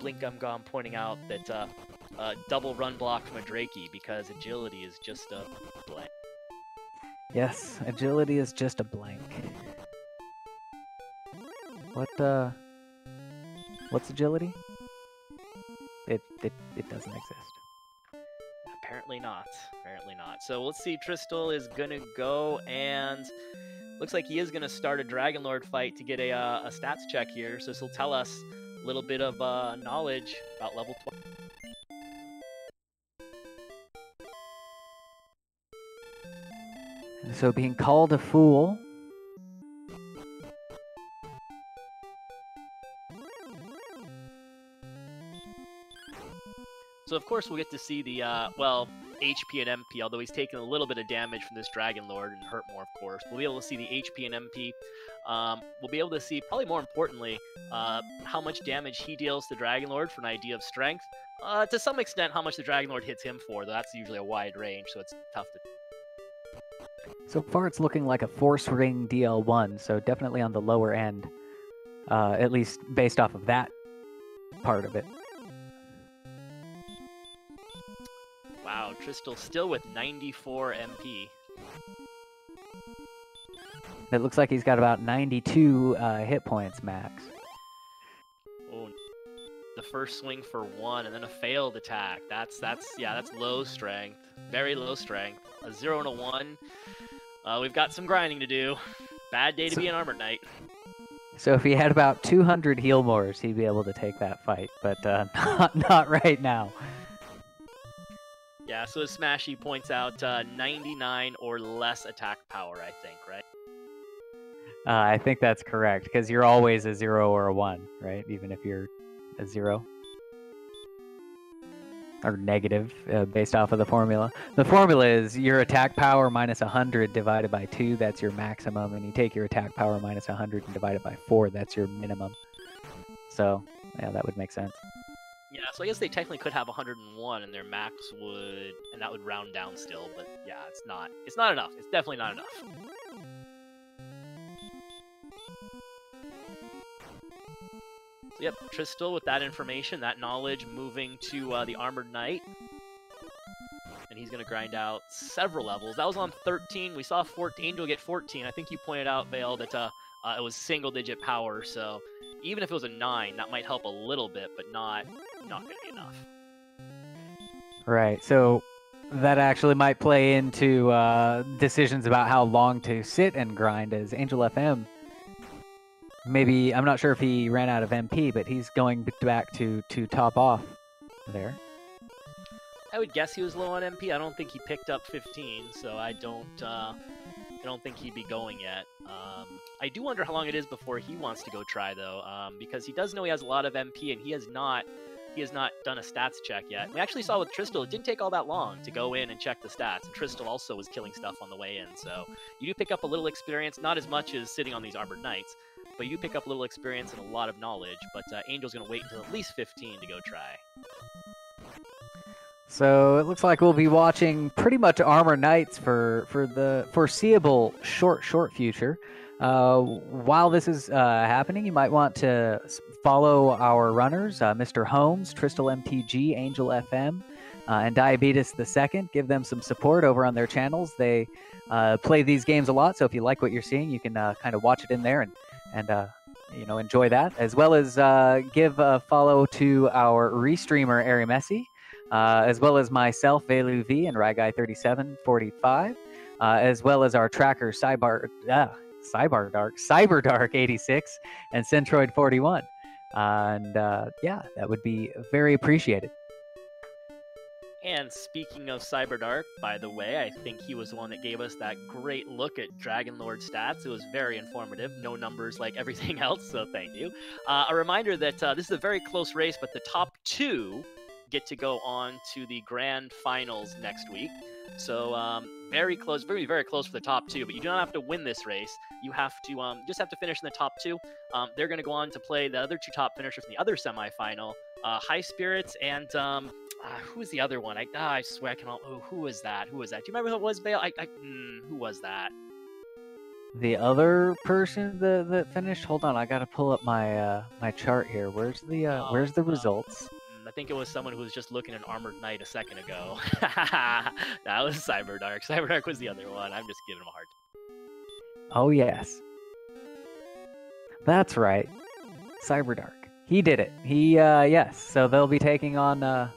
Blinkgum pointing out that uh, uh, double run block from a Drakee because agility is just a blank. Yes, agility is just a blank. What uh what's agility? It it it doesn't exist. Apparently not. Apparently not. So let's see. Tristal is gonna go and looks like he is gonna start a Dragon Lord fight to get a uh, a stats check here. So this will tell us little bit of uh, knowledge about level 12. So being called a fool. So of course we'll get to see the uh, well HP and MP. Although he's taken a little bit of damage from this Dragon Lord and hurt more, of course. We'll be able to see the HP and MP. Um, we'll be able to see, probably more importantly, uh, how much damage he deals to Dragon Lord for an idea of strength. Uh, to some extent, how much the Dragon Lord hits him for, though that's usually a wide range, so it's tough to So far, it's looking like a Force Ring DL1, so definitely on the lower end, uh, at least based off of that part of it. Wow, Tristal still with 94 MP. It looks like he's got about 92 uh, hit points max. Oh, the first swing for one, and then a failed attack. That's that's yeah, that's low strength, very low strength. A zero and a one. Uh, we've got some grinding to do. Bad day to So- be an armored knight. So if he had about 200 heal mores, he'd be able to take that fight, but uh, not, not right now. Yeah, so as Smashy points out, uh, 99 or less attack power, I think, right? Uh, I think that's correct, because you're always a zero or a one, right? Even if you're a zero. Or negative, uh, based off of the formula. The formula is your attack power minus 100 divided by 2, that's your maximum, and you take your attack power minus 100 and divide it by 4, that's your minimum. So, yeah, that would make sense. Yeah, so I guess they technically could have 101, and their max would, and that would round down still. But yeah, it's not. It's not enough. It's definitely not enough. So yep, Tristal with that information, that knowledge, moving to uh, the Armored Knight, and he's gonna grind out several levels. That was on 13. We saw 14, Angel get 14. I think you pointed out, Vale, that uh, uh, it was single-digit power. So even if it was a nine, that might help a little bit, but not not gonna be enough. Right. So that actually might play into uh, decisions about how long to sit and grind as Angel FM. Maybe I'm not sure if he ran out of MP, but he's going back to to top off there. I would guess he was low on MP. I don't think he picked up 15, so I don't. Uh, I don't think he'd be going yet. Um, I do wonder how long it is before he wants to go try though, um, because he does know he has a lot of MP, and he has not. He has not done a stats check yet. We actually saw with Tristal, it didn't take all that long to go in and check the stats. And Tristal also was killing stuff on the way in, so you do pick up a little experience, not as much as sitting on these armored knights, but you pick up a little experience and a lot of knowledge. But uh, Angel's gonna wait until at least 15 to go try. So it looks like we'll be watching pretty much Armor Knights for for the foreseeable short short future. Uh, while this is uh, happening, you might want to follow our runners, uh, Mr. Homes, Tristal MTG, Angel FM, uh, and Diabeetus the Second. Give them some support over on their channels. They uh, play these games a lot, so if you like what you're seeing, you can uh, kind of watch it in there and and uh, you know enjoy that, as well as uh, give a follow to our restreamer Ari Messi as well as myself, Velu V, and Ragai3745, uh, as well as our tracker, Cybar, Cyber Dark, Cyber Dark 86, and Centroid 41. And uh, yeah, that would be very appreciated. And speaking of Cyberdark, by the way, I think he was the one that gave us that great look at Dragon Lord stats. It was very informative. No numbers like everything else, so thank you. Uh, a reminder that uh, this is a very close race, but the top two get to go on to the grand finals next week. So um, very close, very very close for the top two. But you do not have to win this race. You have to um, just have to finish in the top two. Um, they're going to go on to play the other two top finishers in the other semifinal. Uh, High Spirits and um, uh, who was the other one? I, ah, I swear I cannot. Oh, who was that? Who was that? Do you remember who it was, Vale? I, I mm, who was that? The other person that, that finished, hold on, I gotta pull up my uh, my chart here. Where's the uh, Oh, where's the results? I think it was someone who was just looking at Armored Knight a second ago. that was Cyberdark. Cyberdark was the other one. I'm just giving him a hard time. Oh, yes. That's right. Cyberdark. He did it. He, uh, yes. So they'll be taking on uh,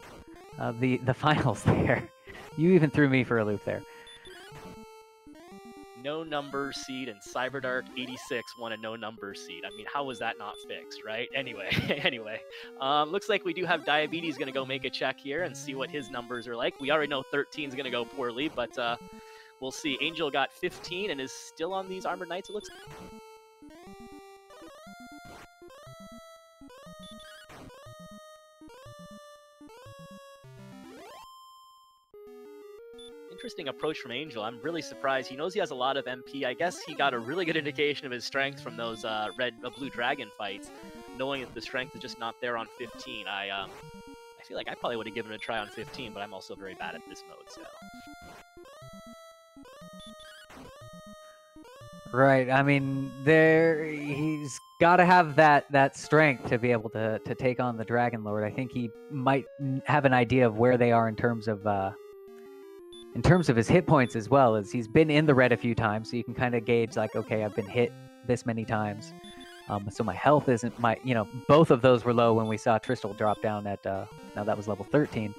uh, the, the finals there. You even threw me for a loop there no number seed and Cyberdark 86 won a no number seed. I mean, how was that not fixed, right? Anyway, anyway, um, looks like we do have Diabeetus going to go make a check here and see what his numbers are like. We already know 13 is going to go poorly, but uh, we'll see. Angel got 15 and is still on these Armored Knights, it looks interesting approach from Angel. I'm really surprised. He knows he has a lot of MP. I guess he got a really good indication of his strength from those uh, red uh, blue dragon fights, knowing that the strength is just not there on 15. I um, I feel like I probably would have given it a try on 15, but I'm also very bad at this mode, so. Right. I mean, there he's got to have that that strength to be able to to take on the Dragon Lord. I think he might have an idea of where they are in terms of uh, in terms of his hit points as well as he's been in the red a few times so you can kind of gauge like okay i've been hit this many times um, so my health isn't my you know both of those were low when we saw Tristal drop down at uh, now that was level 13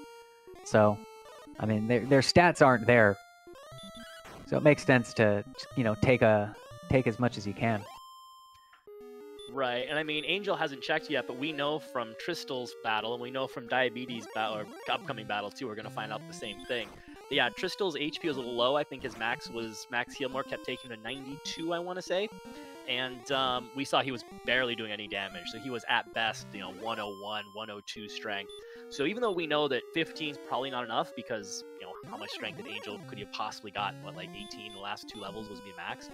so i mean their, their stats aren't there. So it makes sense to you know take a take as much as you can. Right, and I mean, Angel hasn't checked yet, but we know from Tristal's battle, and we know from Diabeetus' battle, or upcoming battle too, we're going to find out the same thing yeah, Tristal's HP was a little low. I think his max was max heal more kept taking to 92, I want to say. And um, we saw he was barely doing any damage. So he was at best, you know, 101, 102 strength. So even though we know that 15 is probably not enough because, you know, how much strength did Angel could he have possibly gotten? What, like 18 the last two levels was be max?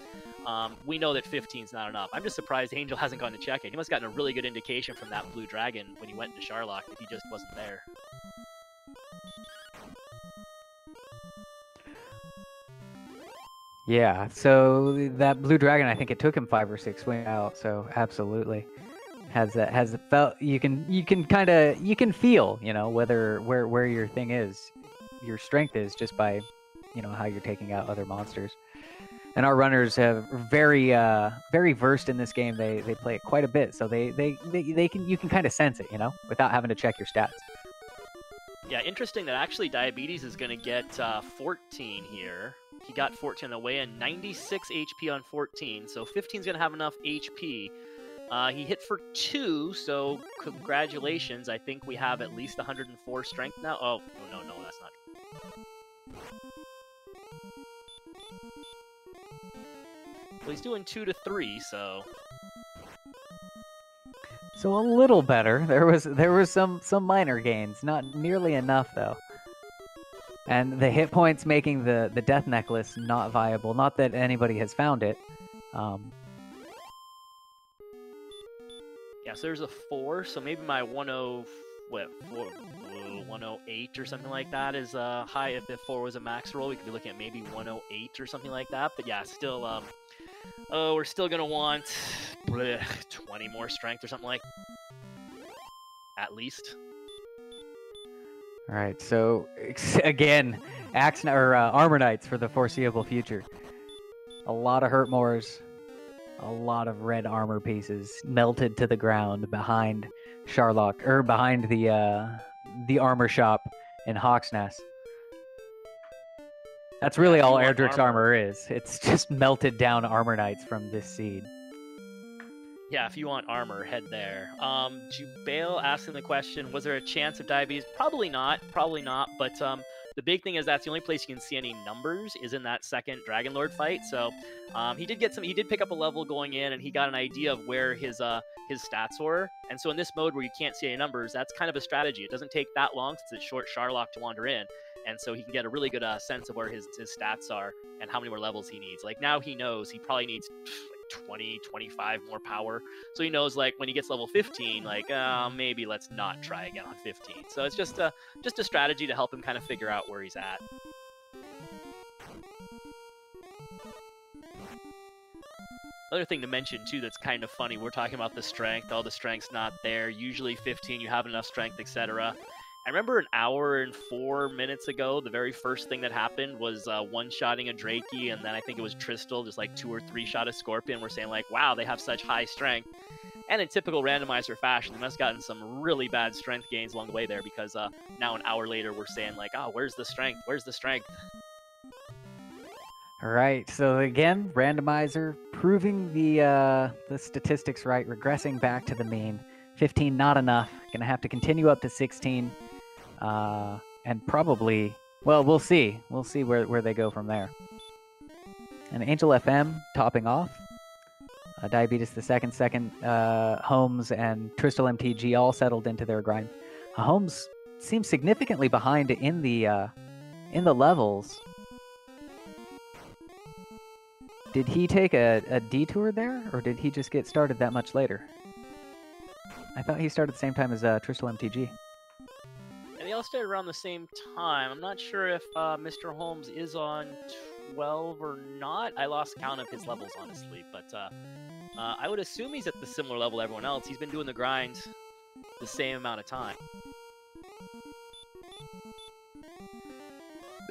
Um, we know that 15 is not enough. I'm just surprised Angel hasn't gone to check it. He must have gotten a really good indication from that blue dragon when he went into Charlock that he just wasn't there. Yeah, so that blue dragon, I think it took him five or six swing out. So absolutely, has that has felt you can you can kind of you can feel you know whether where where your thing is, your strength is just by you know how you're taking out other monsters. And our runners have very uh very versed in this game. They they play it quite a bit, so they they they, they can you can kind of sense it, you know, without having to check your stats. Yeah, interesting that actually Diabeetus is going to get uh, 14 here. He got 14 on the way in, 96 HP on 14, so 15 is going to have enough HP. Uh, he hit for two, so congratulations. I think we have at least 104 strength now. Oh, no, no, no, that's not. Well, he's doing two to three, so so a little better. There was there was some some minor gains, not nearly enough though. And the hit points making the the death necklace not viable. Not that anybody has found it. Um, yeah, so there's a four. So maybe my 10 what four, 108 or something like that is uh high. If the four was a max roll, we could be looking at maybe 108 or something like that. But yeah, still um Oh, we're still gonna want bleh, 20 more strength or something like. At least. All right. So again, axe or uh, armor knights for the foreseeable future. A lot of Hurtmores, a lot of red armor pieces melted to the ground behind Charlock or behind the uh, the armor shop in Hauksness. That's really all Erdrick's armor. armor is. It's just melted down armor knights from this seed. Yeah, if you want armor, head there. Um, Jubail asking the question, was there a chance of Diabeetus? Probably not, probably not, but um, the big thing is that's the only place you can see any numbers is in that second Dragon Lord fight. So um, he did get some, he did pick up a level going in, and he got an idea of where his uh, his stats were. And so in this mode where you can't see any numbers, that's kind of a strategy. It doesn't take that long since it's short Charlock to wander in and so he can get a really good uh, sense of where his, his stats are and how many more levels he needs. Like now he knows he probably needs 20, 25 more power. So he knows like when he gets level 15, like uh, maybe let's not try again on 15. So it's just a just a strategy to help him kind of figure out where he's at. Other thing to mention too that's kind of funny. We're talking about the strength. All the strength's not there. Usually 15, you have enough strength, etc. I remember an hour and four minutes ago, the very first thing that happened was uh, one-shotting a Drakee, and then I think it was Tristal, just like two or three shot a Scorpion. We're saying like, wow, they have such high strength. And in typical randomizer fashion, they must have gotten some really bad strength gains along the way there because uh, now an hour later we're saying like, oh, where's the strength? Where's the strength? All right. So again, randomizer proving the uh, the statistics right, regressing back to the mean. 15 not enough. Gonna have to continue up to 16, uh, and probably well, we'll see. We'll see where where they go from there. And Angel FM topping off. Uh, Diabeetus the second, second uh, Homes and Tristal MTG all settled into their grind. Uh, Homes seems significantly behind in the uh, in the levels did he take a, a detour there, or did he just get started that much later? I thought he started the same time as uh, Tristal MTG. All started around the same time. I'm not sure if uh, Mr. Homes is on 12 or not. I lost count of his levels, honestly. But uh, uh, I would assume he's at the similar level everyone else. He's been doing the grind the same amount of time.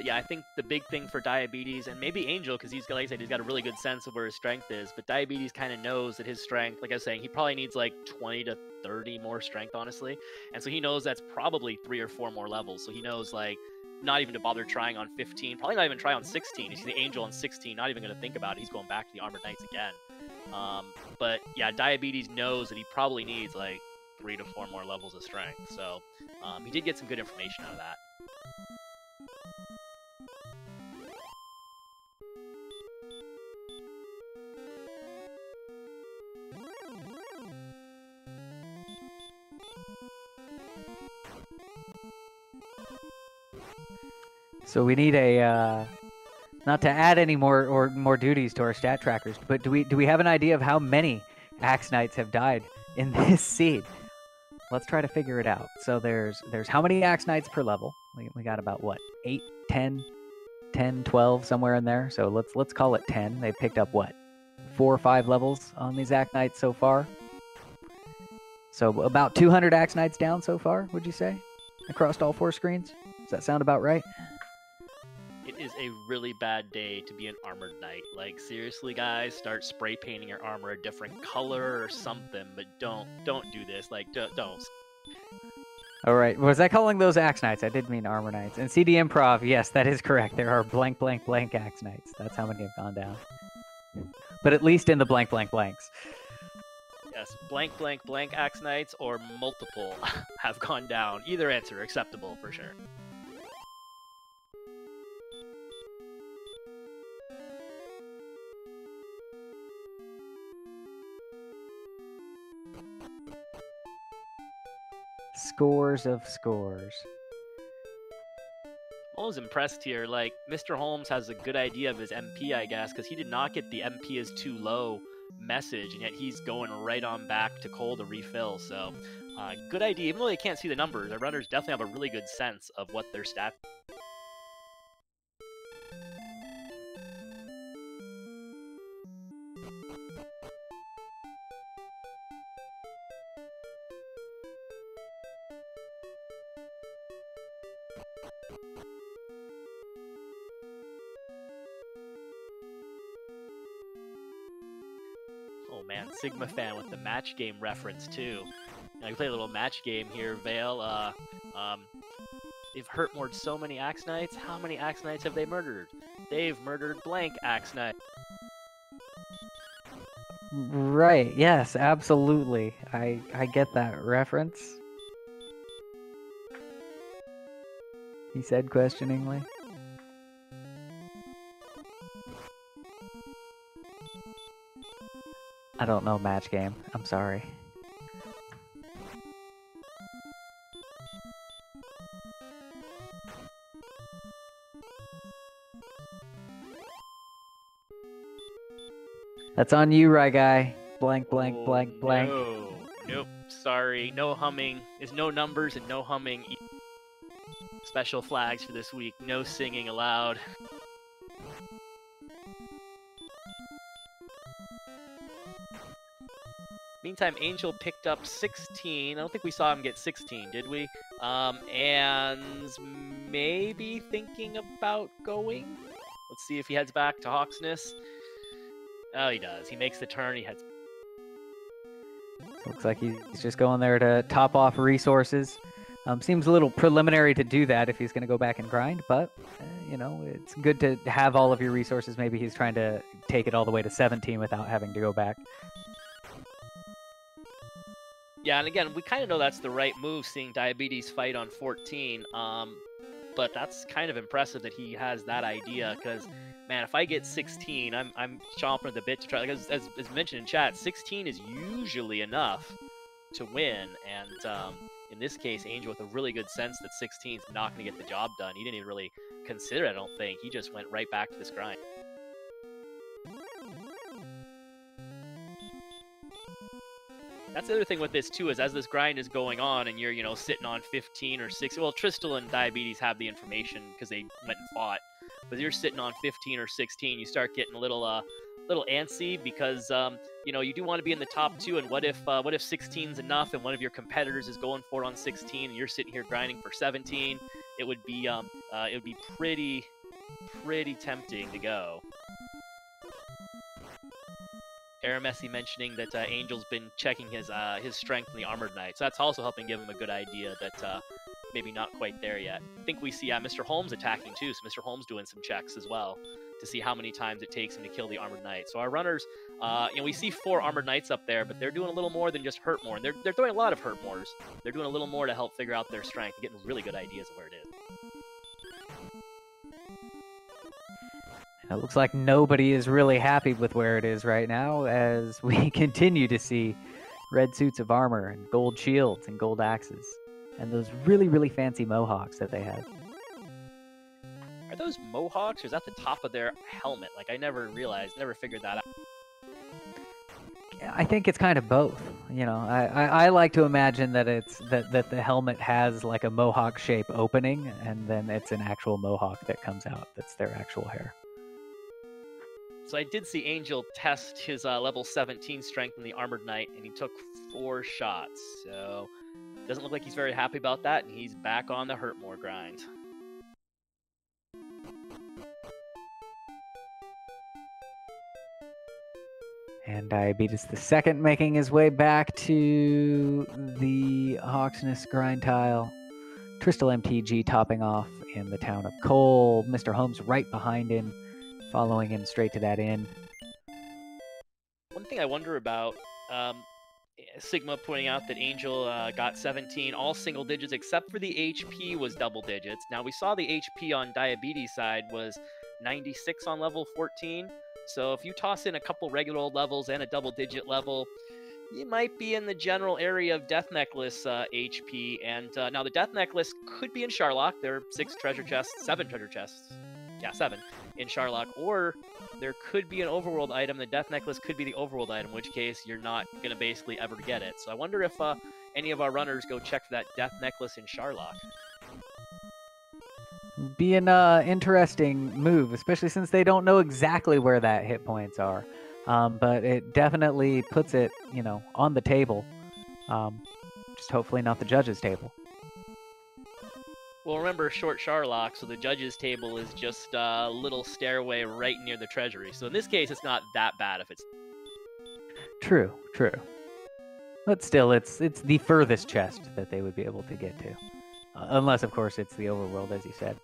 But yeah, I think the big thing for Diabeetus and maybe Angel, because he's like I said, he's got a really good sense of where his strength is. But Diabeetus kind of knows that his strength, like I was saying, he probably needs like 20 to 30 more strength, honestly. And so he knows that's probably three or four more levels. So he knows like not even to bother trying on 15, probably not even try on 16. He's the Angel on 16, not even going to think about it. He's going back to the Armored Knights again. Um, but yeah, Diabeetus knows that he probably needs like three to four more levels of strength. So um, he did get some good information out of that. So we need a uh, not to add any more or more duties to our stat trackers, but do we do we have an idea of how many Axe Knights have died in this seed? Let's try to figure it out. So there's there's how many Axe Knights per level? We, we got about what 8, 10, 10, 12 somewhere in there. So let's let's call it 10. They picked up what? 4 or 5 levels on these Axe Knights so far. So about 200 Axe Knights down so far, would you say? Across all four screens? Does that sound about right? Is a really bad day to be an armored knight. Like seriously, guys, start spray painting your armor a different color or something. But don't don't do this. Like don't. don't. All right. Was I calling those axe knights? I did mean armor knights. And CD Improv, yes, that is correct. There are blank, blank, blank axe knights. That's how many have gone down. But at least in the blank, blank, blanks. Yes, blank, blank, blank axe knights or multiple have gone down. Either answer acceptable for sure. Scores of scores. I was impressed here. Like, Mr. Homes has a good idea of his MP, I guess, because he did not get the MP is too low message, and yet he's going right on back to Kol to refill. So, uh, good idea. Even though they can't see the numbers, the runners definitely have a really good sense of what their stat Sigma fan with the match game reference too. Now, we play a little match game here, Vale. Uh, um, they've hurt more so many Axe Knights. How many Axe Knights have they murdered? They've murdered blank Axe Knight. Right. Yes. Absolutely. I I get that reference. He said questioningly. I don't know match game. I'm sorry. That's on you, right guy. Blank, blank, oh, blank, blank. No. Nope. Sorry. No humming. There's no numbers and no humming. Special flags for this week. No singing allowed. Meantime, Angel picked up 16. I don't think we saw him get 16, did we? Um, and maybe thinking about going. Let's see if he heads back to Hauksness. Oh, he does. He makes the turn. He heads. Looks like he's just going there to top off resources. Um, seems a little preliminary to do that if he's going to go back and grind, but uh, you know it's good to have all of your resources. Maybe he's trying to take it all the way to 17 without having to go back. Yeah, and again, we kind of know that's the right move, seeing Diabeetus fight on 14. Um, but that's kind of impressive that he has that idea, because man, if I get 16, I'm I'm chomping at the bit to try. Like as, as, as mentioned in chat, 16 is usually enough to win, and um, in this case, Angel with a really good sense that 16 is not going to get the job done. He didn't even really consider it. I don't think he just went right back to this grind. That's the other thing with this too is as this grind is going on and you're you know sitting on 15 or 6 well Tristal and Diabeetus have the information because they went and fought but you're sitting on 15 or 16 you start getting a little uh little antsy because um, you know you do want to be in the top two and what if uh, what if 16 enough and one of your competitors is going for it on 16 and you're sitting here grinding for 17 it would be um, uh, it would be pretty pretty tempting to go Aramessi mentioning that uh, Angel's been checking his uh, his strength in the Armored Knight, so that's also helping give him a good idea that uh, maybe not quite there yet. I think we see Mr. Homes attacking too, so Mr. Homes doing some checks as well to see how many times it takes him to kill the Armored Knight. So our runners, uh, you know, we see four Armored Knights up there, but they're doing a little more than just hurt more. And they're, they're doing a lot of hurt mores. They're doing a little more to help figure out their strength, getting really good ideas of where it It looks like nobody is really happy with where it is right now as we continue to see red suits of armor and gold shields and gold axes and those really, really fancy mohawks that they have. Are those mohawks or is that the top of their helmet? Like, I never realized, never figured that out. I think it's kind of both. You know, I, I, I, like to imagine that it's that, that the helmet has like a mohawk shape opening and then it's an actual mohawk that comes out that's their actual hair. So I did see Angel test his uh, level 17 strength in the Armored Knight, and he took four shots. So doesn't look like he's very happy about that, and he's back on the Hurtmore grind. And Diabeetus the second making his way back to the Hauksness grind tile. Tristal MTG topping off in the town of Kol. Mr. Homes right behind him following him straight to that end. One thing I wonder about um, Sigma pointing out that Angel uh, got 17, all single digits, except for the HP was double digits. Now, we saw the HP on Diabeetus side was 96 on level 14. So if you toss in a couple regular old levels and a double digit level, you might be in the general area of Death Necklace uh, HP. And uh, now the Death Necklace could be in Charlock. There are six treasure chests, seven treasure chests. Yeah, seven in Charlock, or there could be an overworld item. The Death Necklace could be the overworld item, in which case you're not going to basically ever get it. So I wonder if uh, any of our runners go check for that Death Necklace in Charlock. Be an uh, interesting move, especially since they don't know exactly where that hit points are. Um, but it definitely puts it, you know, on the table. Um, just hopefully not the judge's table. Well, remember short Charlock, so the judge's table is just a little stairway right near the treasury. So in this case, it's not that bad if it's. True, true. But still, it's it's the furthest chest that they would be able to get to, uh, unless of course it's the overworld, as you said.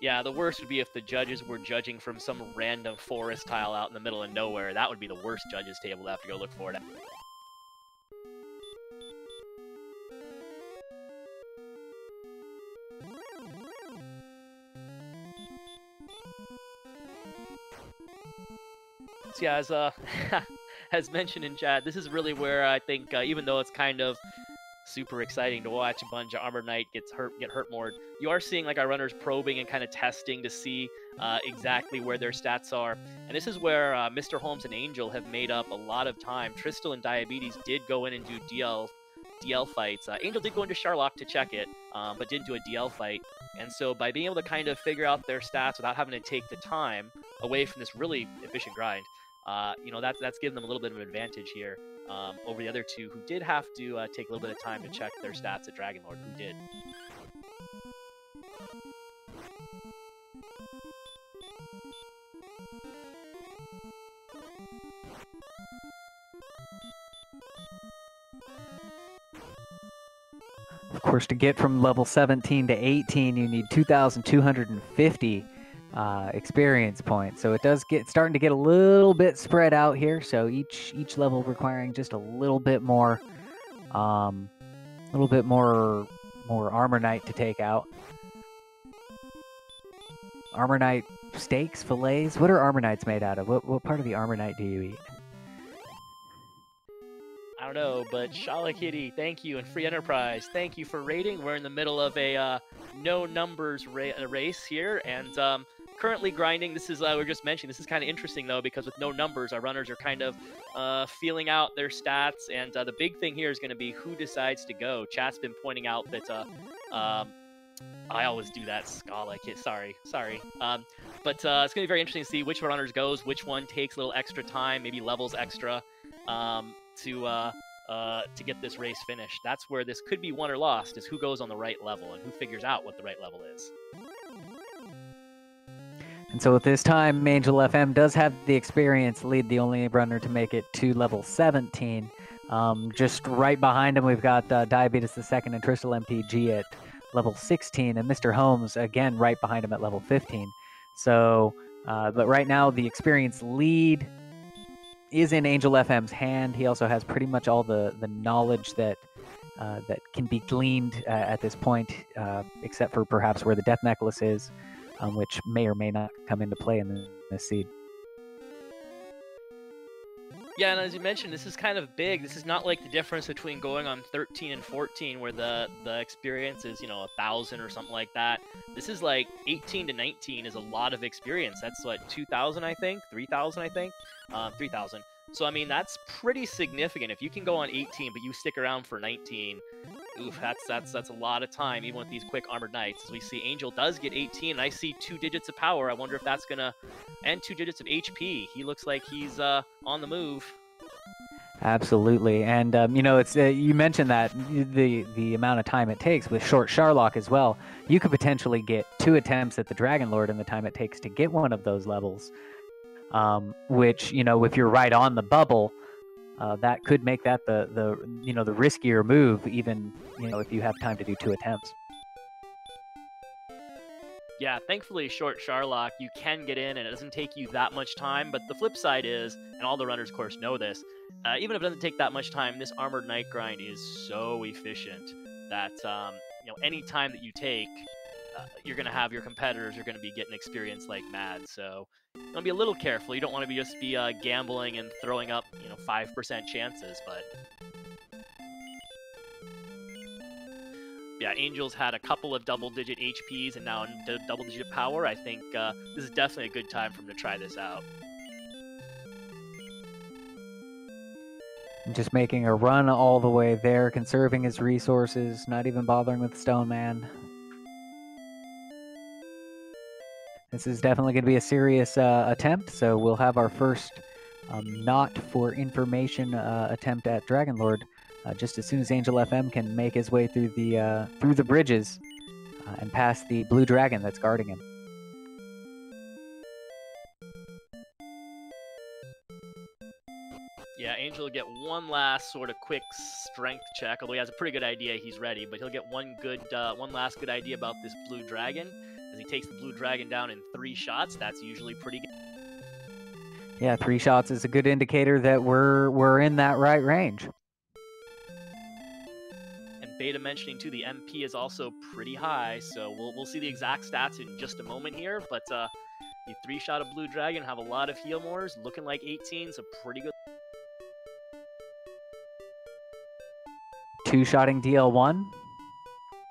Yeah, the worst would be if the judges were judging from some random forest tile out in the middle of nowhere. That would be the worst judges table to have to go look for it. Yeah, as uh, as mentioned in chat, this is really where I think, uh, even though it's kind of super exciting to watch a bunch of Armored Knight gets hurt, get hurt more, you are seeing like our runners probing and kind of testing to see uh, exactly where their stats are. And this is where uh, Mr. Homes and Angel have made up a lot of time. Tristal and Diabeetus did go in and do DL DL fights. Uh, Angel did go into Charlock to check it, um, but didn't do a DL fight. And so by being able to kind of figure out their stats without having to take the time away from this really efficient grind, uh, you know that's that's given them a little bit of an advantage here um, over the other two who did have to uh, take a little bit of time to check their stats at Dragon Lord, who did. Of course, to get from level 17 to 18, you need 2,250 uh, experience points. So it does get starting to get a little bit spread out here. So each each level requiring just a little bit more, um, a little bit more more armor knight to take out. Armor knight steaks, fillets. What are armor knights made out of? What what part of the armor knight do you eat? I don't know, but Shala Kitty, thank you, and Free Enterprise, thank you for rating. We're in the middle of a uh, no numbers ra race here, and um, currently grinding. This is, uh, we are just mentioning, this is kind of interesting though, because with no numbers, our runners are kind of uh, feeling out their stats. And uh, the big thing here is going to be who decides to go. Chat's been pointing out that, uh, um, I always do that, Scala kid. Sorry, sorry. Um, but uh, it's going to be very interesting to see which runners goes, which one takes a little extra time, maybe levels extra um, to uh, to get this race finished. That's where this could be won or lost, is who goes on the right level and who figures out what the right level is. And so at this time, Angel FM does have the experience lead the only runner to make it to level 17. Um, just right behind him, we've got uh, Diabeetus the Second and Tristal MTG at level 16, and Mr. Homes again right behind him at level 15. So, uh, but right now the experience lead is in Angel FM's hand. He also has pretty much all the the knowledge that uh, that can be gleaned uh, at this point, uh, except for perhaps where the death necklace is um, which may or may not come into play in this seed. Yeah, and as you mentioned, this is kind of big. This is not like the difference between going on 13 and 14, where the the experience is you know a thousand or something like that. This is like 18 to 19 is a lot of experience. That's what 2,000, I think, 3,000, I think, um, 3,000. So I mean that's pretty significant. If you can go on 18, but you stick around for 19, oof, that's that's that's a lot of time, even with these quick armored knights. As we see, Angel does get 18, and I see two digits of power. I wonder if that's gonna, and two digits of HP. He looks like he's uh, on the move. Absolutely, and um, you know, it's uh, you mentioned that the the amount of time it takes with short Charlock as well. You could potentially get two attempts at the Dragon Lord in the time it takes to get one of those levels. Um, which you know, if you're right on the bubble, uh, that could make that the the you know the riskier move, even you know if you have time to do two attempts. Yeah, thankfully, short Charlock, you can get in and it doesn't take you that much time. But the flip side is, and all the runners, of course, know this, uh, even if it doesn't take that much time, this Armored Knight grind is so efficient that, um, you know, any time that you take, you're going to have your competitors are going to be getting experience like mad. So you want to be a little careful. You don't want to be just be uh, gambling and throwing up, you know, 5% chances, but yeah, Angels had a couple of double-digit HPs and now double-digit power. I think uh, this is definitely a good time for him to try this out. Just making a run all the way there, conserving his resources, not even bothering with Stone Man. This is definitely going to be a serious uh, attempt, so we'll have our first um, not for information uh, attempt at Dragon Lord uh, just as soon as Angel FM can make his way through the uh, through the bridges uh, and past the blue dragon that's guarding him. Will get one last sort of quick strength check, although he has a pretty good idea he's ready, but he'll get one good, uh, one last good idea about this blue dragon. As he takes the blue dragon down in three shots, that's usually pretty good. Yeah, three shots is a good indicator that we're we're in that right range. And beta mentioning too, the MP is also pretty high, so we'll, we'll see the exact stats in just a moment here, but uh, the three-shot of Blue Dragon have a lot of heal mores, looking like 18, so pretty good. Two-shotting DL1.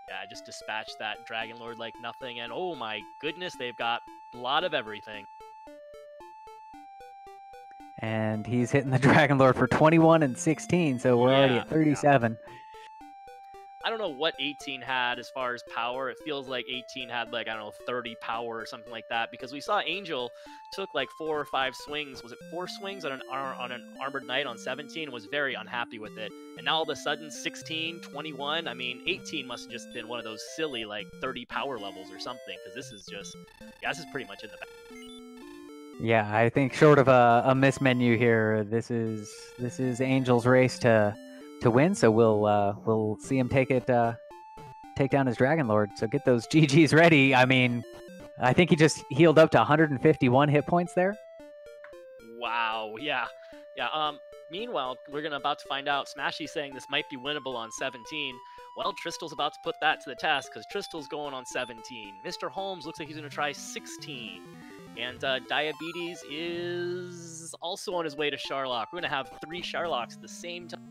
Yeah, I just dispatched that Dragon Lord like nothing, and oh my goodness, they've got a lot of everything. And he's hitting the Dragon Lord for 21 and 16, so we're yeah, already at 37. Yeah. I don't know what 18 had as far as power. It feels like 18 had like I don't know 30 power or something like that because we saw Angel took like four or five swings. Was it four swings on an on an armored knight on 17? Was very unhappy with it. And now all of a sudden 16, 21. I mean 18 must have just been one of those silly like 30 power levels or something because this is just yeah this is pretty much in the back. Yeah, I think short of a, a miss menu here, this is this is Angel's race to to win. So we'll uh, we'll see him take it uh, take down his Dragon Lord. So get those GGs ready. I mean, I think he just healed up to 151 hit points there. Wow. Yeah. Yeah. Um. Meanwhile, we're gonna about to find out. Smashy saying this might be winnable on 17. Well, Tristal's about to put that to the test because Tristal's going on 17. Mr. Homes looks like he's gonna try 16. And uh, Diabeetus is also on his way to Charlock. We're going to have three Charlocks at the same time.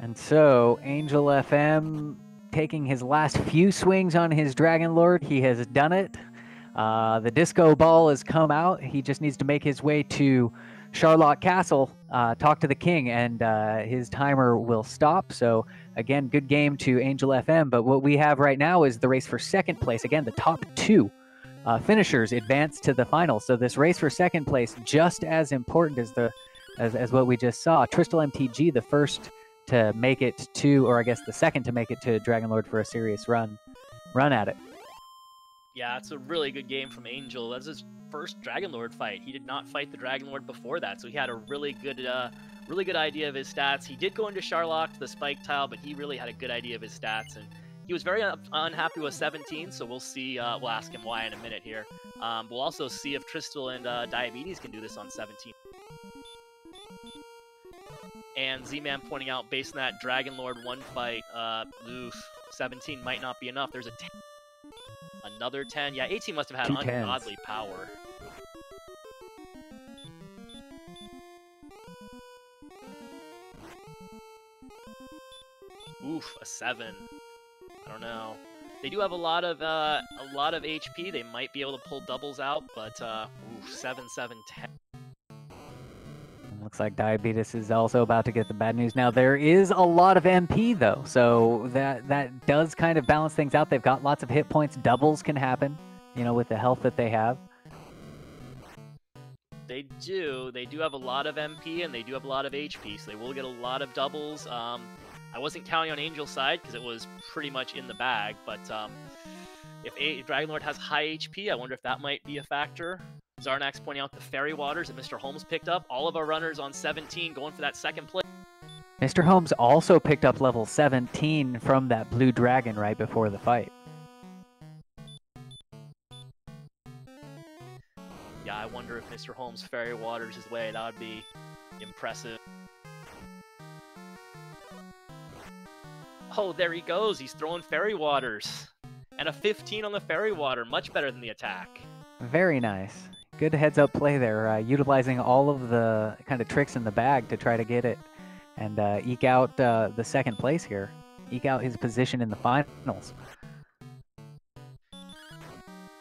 And so, Angel FM taking his last few swings on his Dragon Lord. He has done it. Uh, the disco ball has come out. He just needs to make his way to Charlotte Castle, uh, talk to the king, and uh, his timer will stop. So, again, good game to Angel FM. But what we have right now is the race for second place. Again, the top two uh, finishers advance to the final. So, this race for second place, just as important as the as, as what we just saw. Tristal MTG, the first to make it to, or I guess the second to make it to Dragon Lord for a serious run, run at it. Yeah, it's a really good game from Angel. That's his first Dragon Lord fight. He did not fight the Dragon Lord before that, so he had a really good, uh, really good idea of his stats. He did go into Charlock to the Spike tile, but he really had a good idea of his stats, and he was very un- unhappy with 17. So we'll see. Uh, we'll ask him why in a minute here. Um, we'll also see if Tristal and uh, Diabeetus can do this on 17 and Z-Man pointing out based on that Dragon Lord one fight, uh, oof, 17 might not be enough. There's a 10. Another 10. Yeah, 18 must have had Two ungodly power. Oof, a 7. I don't know. They do have a lot of uh, a lot of HP. They might be able to pull doubles out, but uh, oof, 7, 7, 10. Looks like Diabeetus is also about to get the bad news. Now there is a lot of MP though, so that that does kind of balance things out. They've got lots of hit points. Doubles can happen, you know, with the health that they have. They do. They do have a lot of MP and they do have a lot of HP, so they will get a lot of doubles. Um, I wasn't counting on Angel's side because it was pretty much in the bag, but um, if, a- if Dragon Lord has high HP, I wonder if that might be a factor. Zarnax pointing out the fairy waters that Mr. Homes picked up. All of our runners on 17 going for that second place. Mr. Homes also picked up level 17 from that blue dragon right before the fight. Yeah, I wonder if Mr. Homes fairy waters his way. That would be impressive. Oh, there he goes. He's throwing fairy waters. And a 15 on the fairy water. Much better than the attack. Very nice. Good heads up play there, uh, utilizing all of the kind of tricks in the bag to try to get it and uh, eke out uh, the second place here, eke out his position in the finals.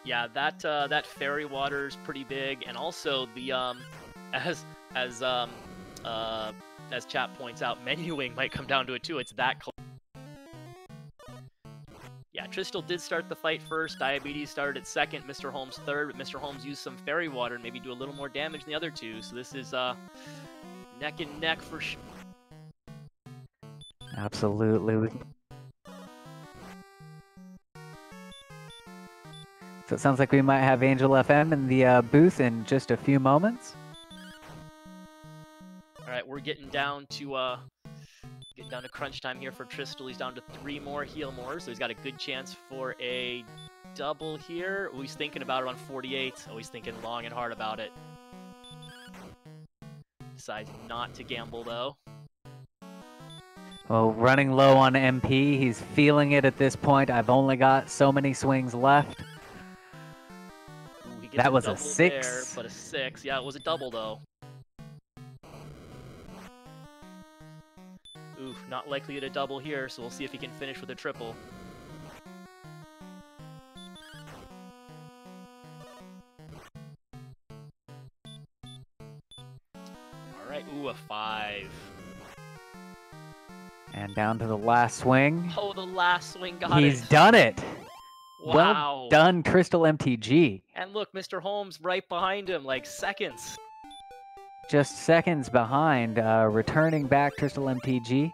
Yeah, that uh, that fairy water is pretty big, and also the um, as as um, uh, as chat points out, menuing might come down to it too. It's that close. Yeah, Tristal did start the fight first. Diabeetus started at second. Mr. Homes third, but Mr. Homes used some fairy water and maybe do a little more damage than the other two. So this is uh, neck and neck for sure. Absolutely. So it sounds like we might have Angel FM in the uh, booth in just a few moments. All right, we're getting down to uh, down to crunch time here for Tristal. He's down to three more heal more, so he's got a good chance for a double here. Oh, he's thinking about it on 48. Oh, he's thinking long and hard about it. Decides not to gamble though. Well, running low on MP, he's feeling it at this point. I've only got so many swings left. Ooh, That was a six. there, but a six. Yeah, it was a double though. Not likely to a double here, so we'll see if he can finish with a triple. Alright, ooh, a five. And down to the last swing. Oh, the last swing got He's it. done it. Wow. Well done, Tristal MTG. And look, Mr. Homes right behind him, like seconds. Just seconds behind, uh, returning back Tristal MTG.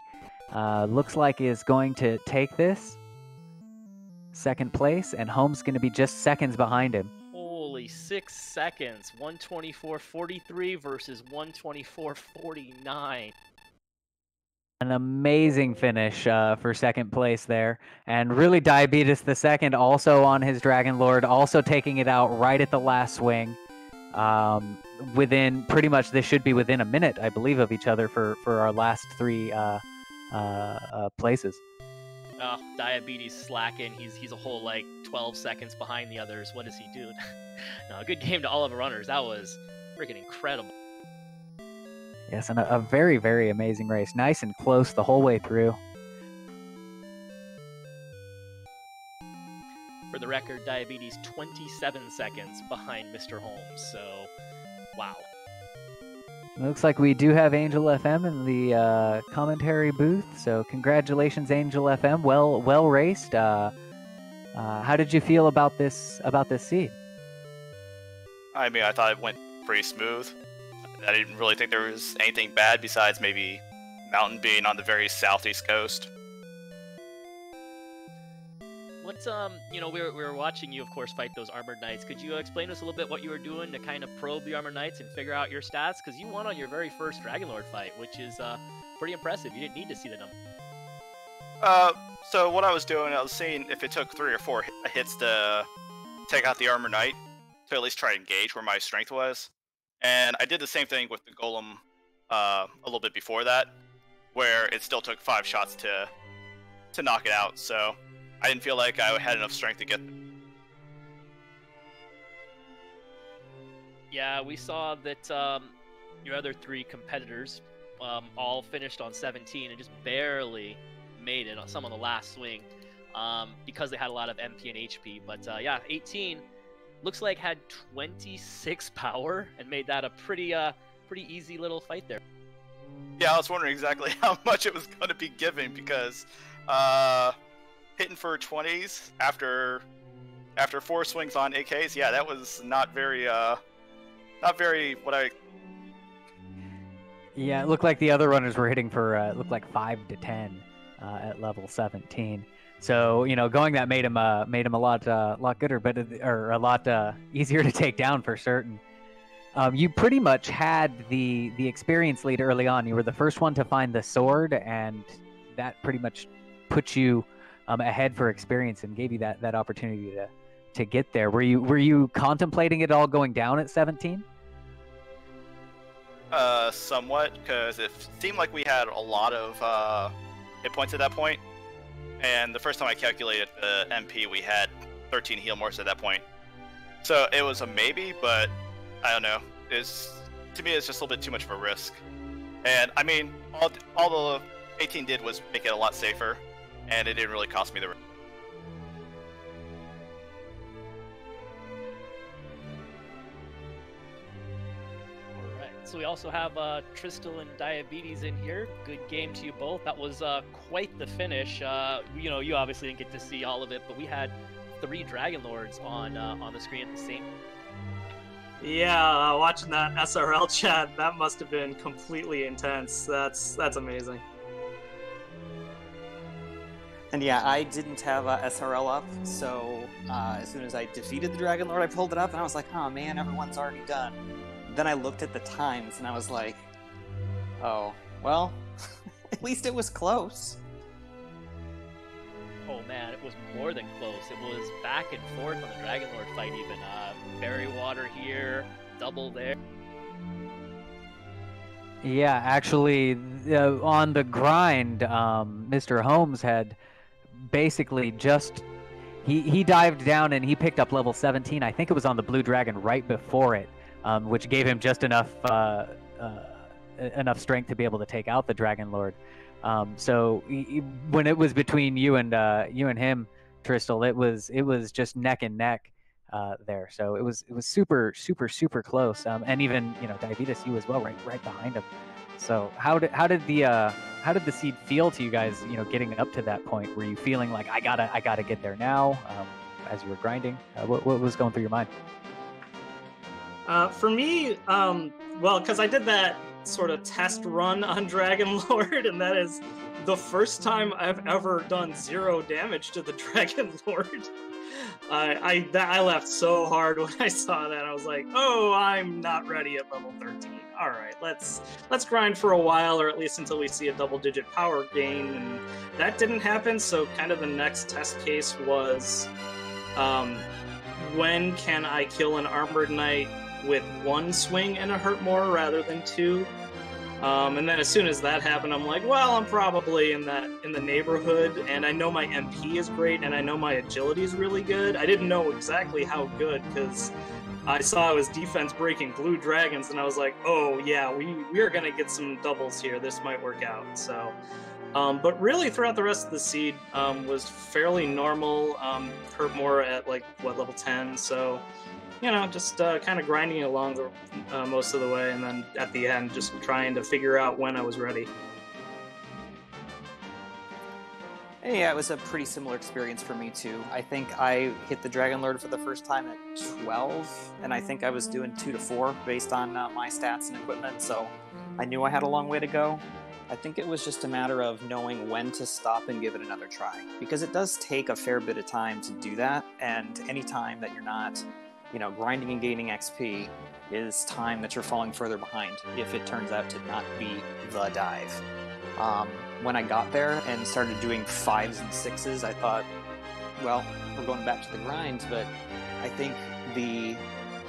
Uh, looks like is going to take this second place, and Homes going to be just seconds behind him. Holy six seconds. 124.43 versus 124.49. An amazing finish uh, for second place there, and really Diabeetus the second also on his Dragon Lord, also taking it out right at the last swing. Um, within pretty much this should be within a minute, I believe, of each other for for our last three uh, uh, uh, places. Oh, Diabeetus slacking. He's he's a whole like 12 seconds behind the others. What is he doing? no, good game to all of the runners. That was freaking incredible. Yes, and a, a very very amazing race, nice and close the whole way through. For the record, Diabeetus 27 seconds behind Mr. Homes. So, wow. Looks like we do have Angel FM in the uh, commentary booth. So congratulations, Angel FM. Well, well raced. Uh, uh, how did you feel about this about this seed? I mean, I thought it went pretty smooth. I didn't really think there was anything bad besides maybe Mountain being on the very southeast coast. What's um, you know, we were, we were watching you, of course, fight those armored knights. Could you explain to us a little bit what you were doing to kind of probe the armored knights and figure out your stats? Because you won on your very first Dragon Lord fight, which is uh, pretty impressive. You didn't need to see the number. Uh, so what I was doing, I was seeing if it took three or four hits to take out the armor knight, to at least try and gauge where my strength was. And I did the same thing with the golem uh, a little bit before that, where it still took five shots to to knock it out. So I didn't feel like I had enough strength to get. Yeah, we saw that um, your other three competitors um, all finished on 17 and just barely made it on some on the last swing um, because they had a lot of MP and HP. But uh, yeah, 18 looks like had 26 power and made that a pretty uh, pretty easy little fight there. Yeah, I was wondering exactly how much it was going to be giving because uh, hitting for 20s after after four swings on AKs, yeah, that was not very uh, not very what I Yeah, it looked like the other runners were hitting for uh, looked like five to ten uh, at level 17. So you know, going that made him uh, made him a lot uh, lot gooder, but it- or a lot uh, easier to take down for certain. Um, you pretty much had the the experience lead early on. You were the first one to find the sword, and that pretty much put you um, ahead for experience and gave you that that opportunity to to get there. Were you were you contemplating it all going down at 17? uh, somewhat because it seemed like we had a lot of uh, hit points at that point. And the first time I calculated the MP, we had 13 heal morphs at that point. So it was a maybe, but I don't know. It's to me, it's just a little bit too much of a risk. And I mean, all all the 18 did was make it a lot safer, and it didn't really cost me the. All right. So we also have uh, Tristal and Diabeetus in here. Good game to you both. That was uh, quite the finish. Uh, you know, you obviously didn't get to see all of it, but we had three Dragon Lords on uh, on the screen at the same. Yeah, uh, watching that SRL chat, that must have been completely intense. That's that's amazing. And yeah, I didn't have uh, SRL up, so uh, as soon as I defeated the Dragon Lord, I pulled it up, and I was like, "Oh man, everyone's already done." Then I looked at the times, and I was like, "Oh, well, at least it was close." Oh man, it was more than close. It was back and forth on the Dragon Lord fight. Even uh, fairy water here, double there. Yeah, actually, uh, on the grind, um, Mr. Homes had basically just he he dived down and he picked up level 17. I think it was on the Blue Dragon right before it, um, which gave him just enough uh, uh, enough strength to be able to take out the Dragon Lord. Um, so he, he- when it was between you and uh, you and him, Tristal, it was it was just neck and neck. uh, there. So it was it was super super super close. Um, and even you know Diabeetus you as well, right right behind him. So how did how did the uh, how did the seed feel to you guys? You know, getting up to that point, were you feeling like I gotta I gotta get there now? Um, as you were grinding, uh, what what was going through your mind? Uh, for me, um, well, because I did that sort of test run on Dragon Lord, and that is the first time I've ever done zero damage to the Dragon Lord. I I, that, I laughed so hard when I saw that. I was like, "Oh, I'm not ready at level 13. All right, let's let's grind for a while, or at least until we see a double-digit power gain." And that didn't happen. So, kind of the next test case was, um, when can I kill an armored knight with one swing and a hurt more rather than two? Um, and then as soon as that happened, I'm like, well, I'm probably in that in the neighborhood, and I know my MP is great, and I know my agility is really good. I didn't know exactly how good because I saw was defense breaking blue dragons, and I was like, oh yeah, we we are gonna get some doubles here. This might work out. So, um, but really throughout the rest of the seed um, was fairly normal. Um, more at like what level ten, so you know, just uh, kind of grinding along the, uh, most of the way, and then at the end, just trying to figure out when I was ready. Yeah, it was a pretty similar experience for me too. I think I hit the Dragon Lord for the first time at 12, and I think I was doing 2 to 4 based on uh, my stats and equipment, so I knew I had a long way to go. I think it was just a matter of knowing when to stop and give it another try, because it does take a fair bit of time to do that, and any time that you're not, you know, grinding and gaining XP is time that you're falling further behind if it turns out to not be the dive. Um, when I got there and started doing fives and sixes, I thought, well, we're going back to the grind, but I think the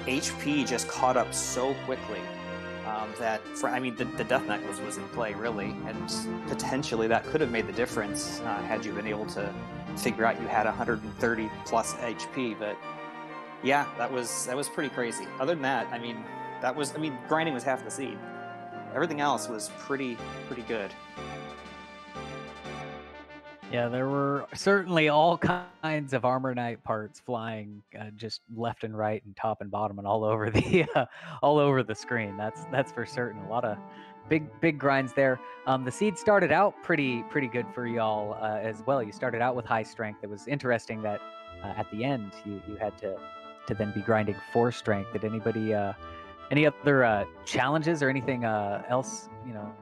HP just caught up so quickly um, that, for, I mean, the, the Death Necklace was in play, really, and potentially that could have made the difference uh, had you been able to figure out you had 130 plus HP, but yeah, that was that was pretty crazy. Other than that, I mean, that was I mean, grinding was half the seed. Everything else was pretty pretty good. Yeah, there were certainly all kinds of armor knight parts flying uh, just left and right and top and bottom and all over the uh, all over the screen. That's that's for certain. A lot of big big grinds there. Um, the seed started out pretty pretty good for y'all uh, as well. You started out with high strength. It was interesting that uh, at the end you you had to to then be grinding for strength. Did anybody uh, any other uh, challenges or anything else you know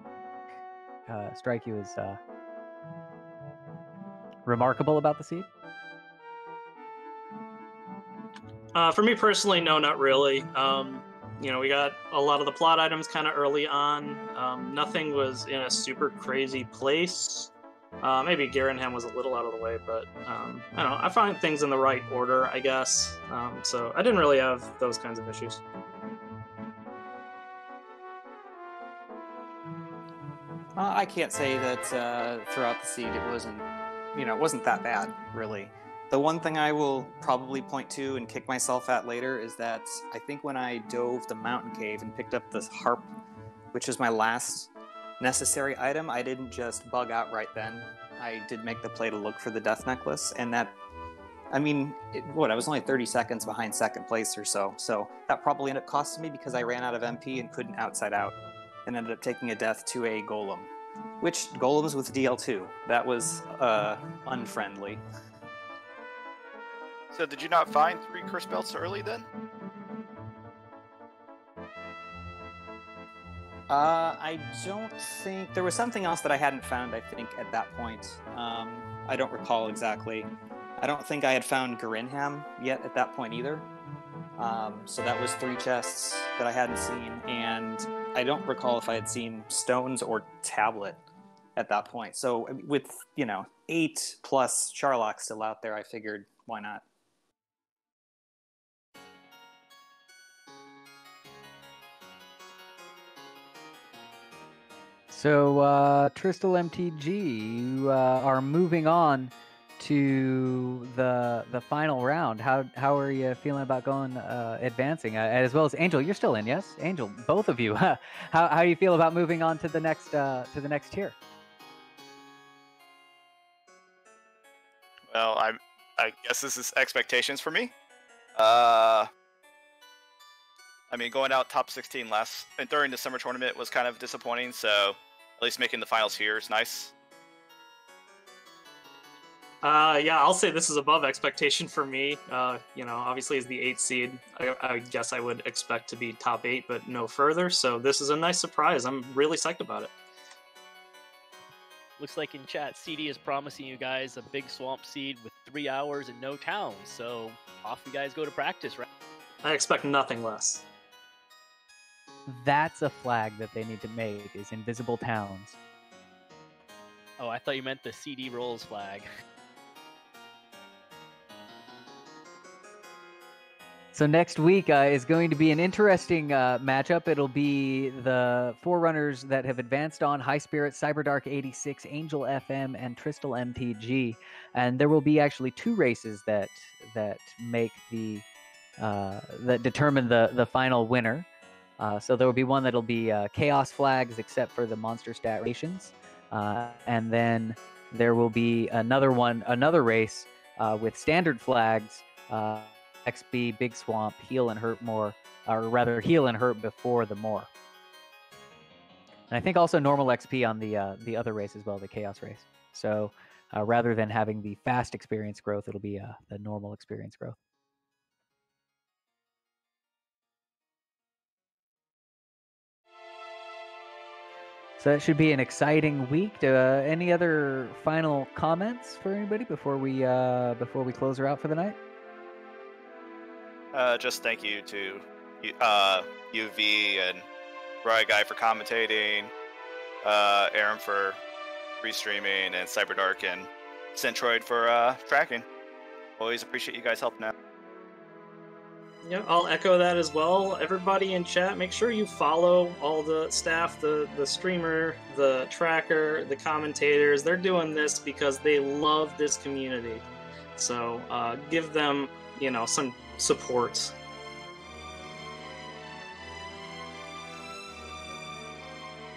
strike you as remarkable about the seed? Uh, for me personally, no, not really. Um, you know, we got a lot of the plot items kind of early on. Um, nothing was in a super crazy place. Uh, maybe Garinham was a little out of the way, but um, I don't know. I find things in the right order, I guess. Um, so I didn't really have those kinds of issues. Uh, I can't say that uh, throughout the seed it wasn't, you know, it wasn't that bad, really. The one thing I will probably point to and kick myself at later is that I think when I dove the mountain cave and picked up this harp, which was my last necessary item, I didn't just bug out right then. I did make the play to look for the death necklace, and that, I mean, it, what, I was only 30 seconds behind second place or so, so that probably ended up costing me because I ran out of MP and couldn't outside out, and ended up taking a death to a golem. Which, golems with DL2. That was, uh, unfriendly. So did you not find three curse belts early then? Uh, I don't think there was something else that I hadn't found. I think at that point, um, I don't recall exactly. I don't think I had found Garinham yet at that point either. Um, so that was three chests that I hadn't seen, and I don't recall if I had seen stones or tablet at that point. So with you know eight plus Charlock still out there, I figured why not. So, uh, Tristal MTG, you uh, are moving on to the the final round. How how are you feeling about going uh, advancing? Uh, as well as Angel, you're still in, yes? Angel, both of you. how how do you feel about moving on to the next uh, to the next tier? Well, I I guess this is expectations for me. Uh, I mean, going out top 16 last and during the summer tournament was kind of disappointing. So at least making the finals here is nice. Uh, yeah, I'll say this is above expectation for me. Uh, you know, obviously as the eighth seed, I, I guess I would expect to be top eight, but no further. So this is a nice surprise. I'm really psyched about it. Looks like in chat, CD is promising you guys a big swamp seed with three hours and no towns. So off you guys go to practice, right? I expect nothing less. That's a flag that they need to make is invisible towns. Oh, I thought you meant the CD rolls flag. So next week uh, is going to be an interesting uh, matchup. It'll be the forerunners that have advanced on High Spirit, Cyberdark 86, Angel FM, and Tristal MTG, and there will be actually two races that that make the uh, that determine the the final winner. Uh, so there will be one that'll be uh, Chaos flags, except for the monster stat rations, uh, and then there will be another one, another race with standard flags. XP, Big Swamp, heal and hurt more, or rather heal and hurt before the more. And I think also normal XP on the uh, the other race as well, the Chaos race. So uh, rather than having the fast experience growth, it'll be uh, the normal experience growth. So that should be an exciting week. Uh, any other final comments for anybody before we uh, before we close her out for the night? Uh, just thank you to uh, UV and Riot Guy for commentating, uh, Aaron for restreaming, and Cyberdark and Centroid for uh, tracking. Always appreciate you guys helping out. Yeah, I'll echo that as well. Everybody in chat, make sure you follow all the staff, the the streamer, the tracker, the commentators. They're doing this because they love this community. So uh, give them, you know, some supports.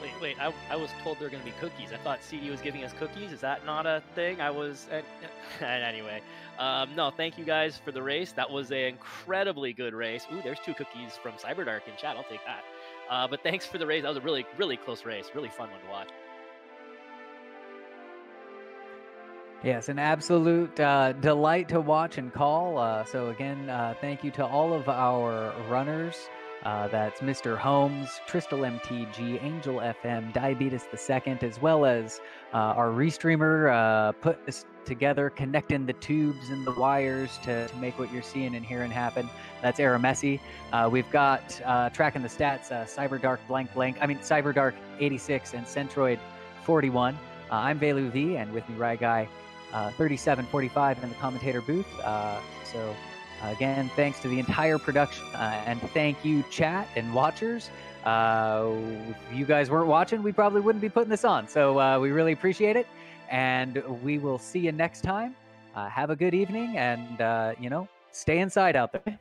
Wait, wait, I, I was told there were going to be cookies. I thought CD was giving us cookies. Is that not a thing? I was. Uh, anyway, um, no, thank you guys for the race. That was an incredibly good race. Ooh, there's two cookies from Cyberdark in chat. I'll take that. Uh, but thanks for the race. That was a really, really close race. Really fun one to watch. Yes, an absolute uh, delight to watch and call. Uh, so, again, uh, thank you to all of our runners. Uh, that's Mr. Homes, Tristal MTG, Angel FM, Diabeetus the Second, as well as uh, our restreamer uh, put this together, connecting the tubes and the wires to, to make what you're seeing and hearing happen. That's Aramessi. we've got tracking the stats, Cyberdark blank blank. I mean Cyberdark 86 and Centroid 41. I'm Velu V, and with me, Riot Guy uh, 3745 in the commentator booth. Uh, so, uh, again, thanks to the entire production, uh, and thank you, chat and watchers. Uh, if you guys weren't watching, we probably wouldn't be putting this on. So, uh, we really appreciate it, and we will see you next time. have a good evening, and, you know, stay inside out there.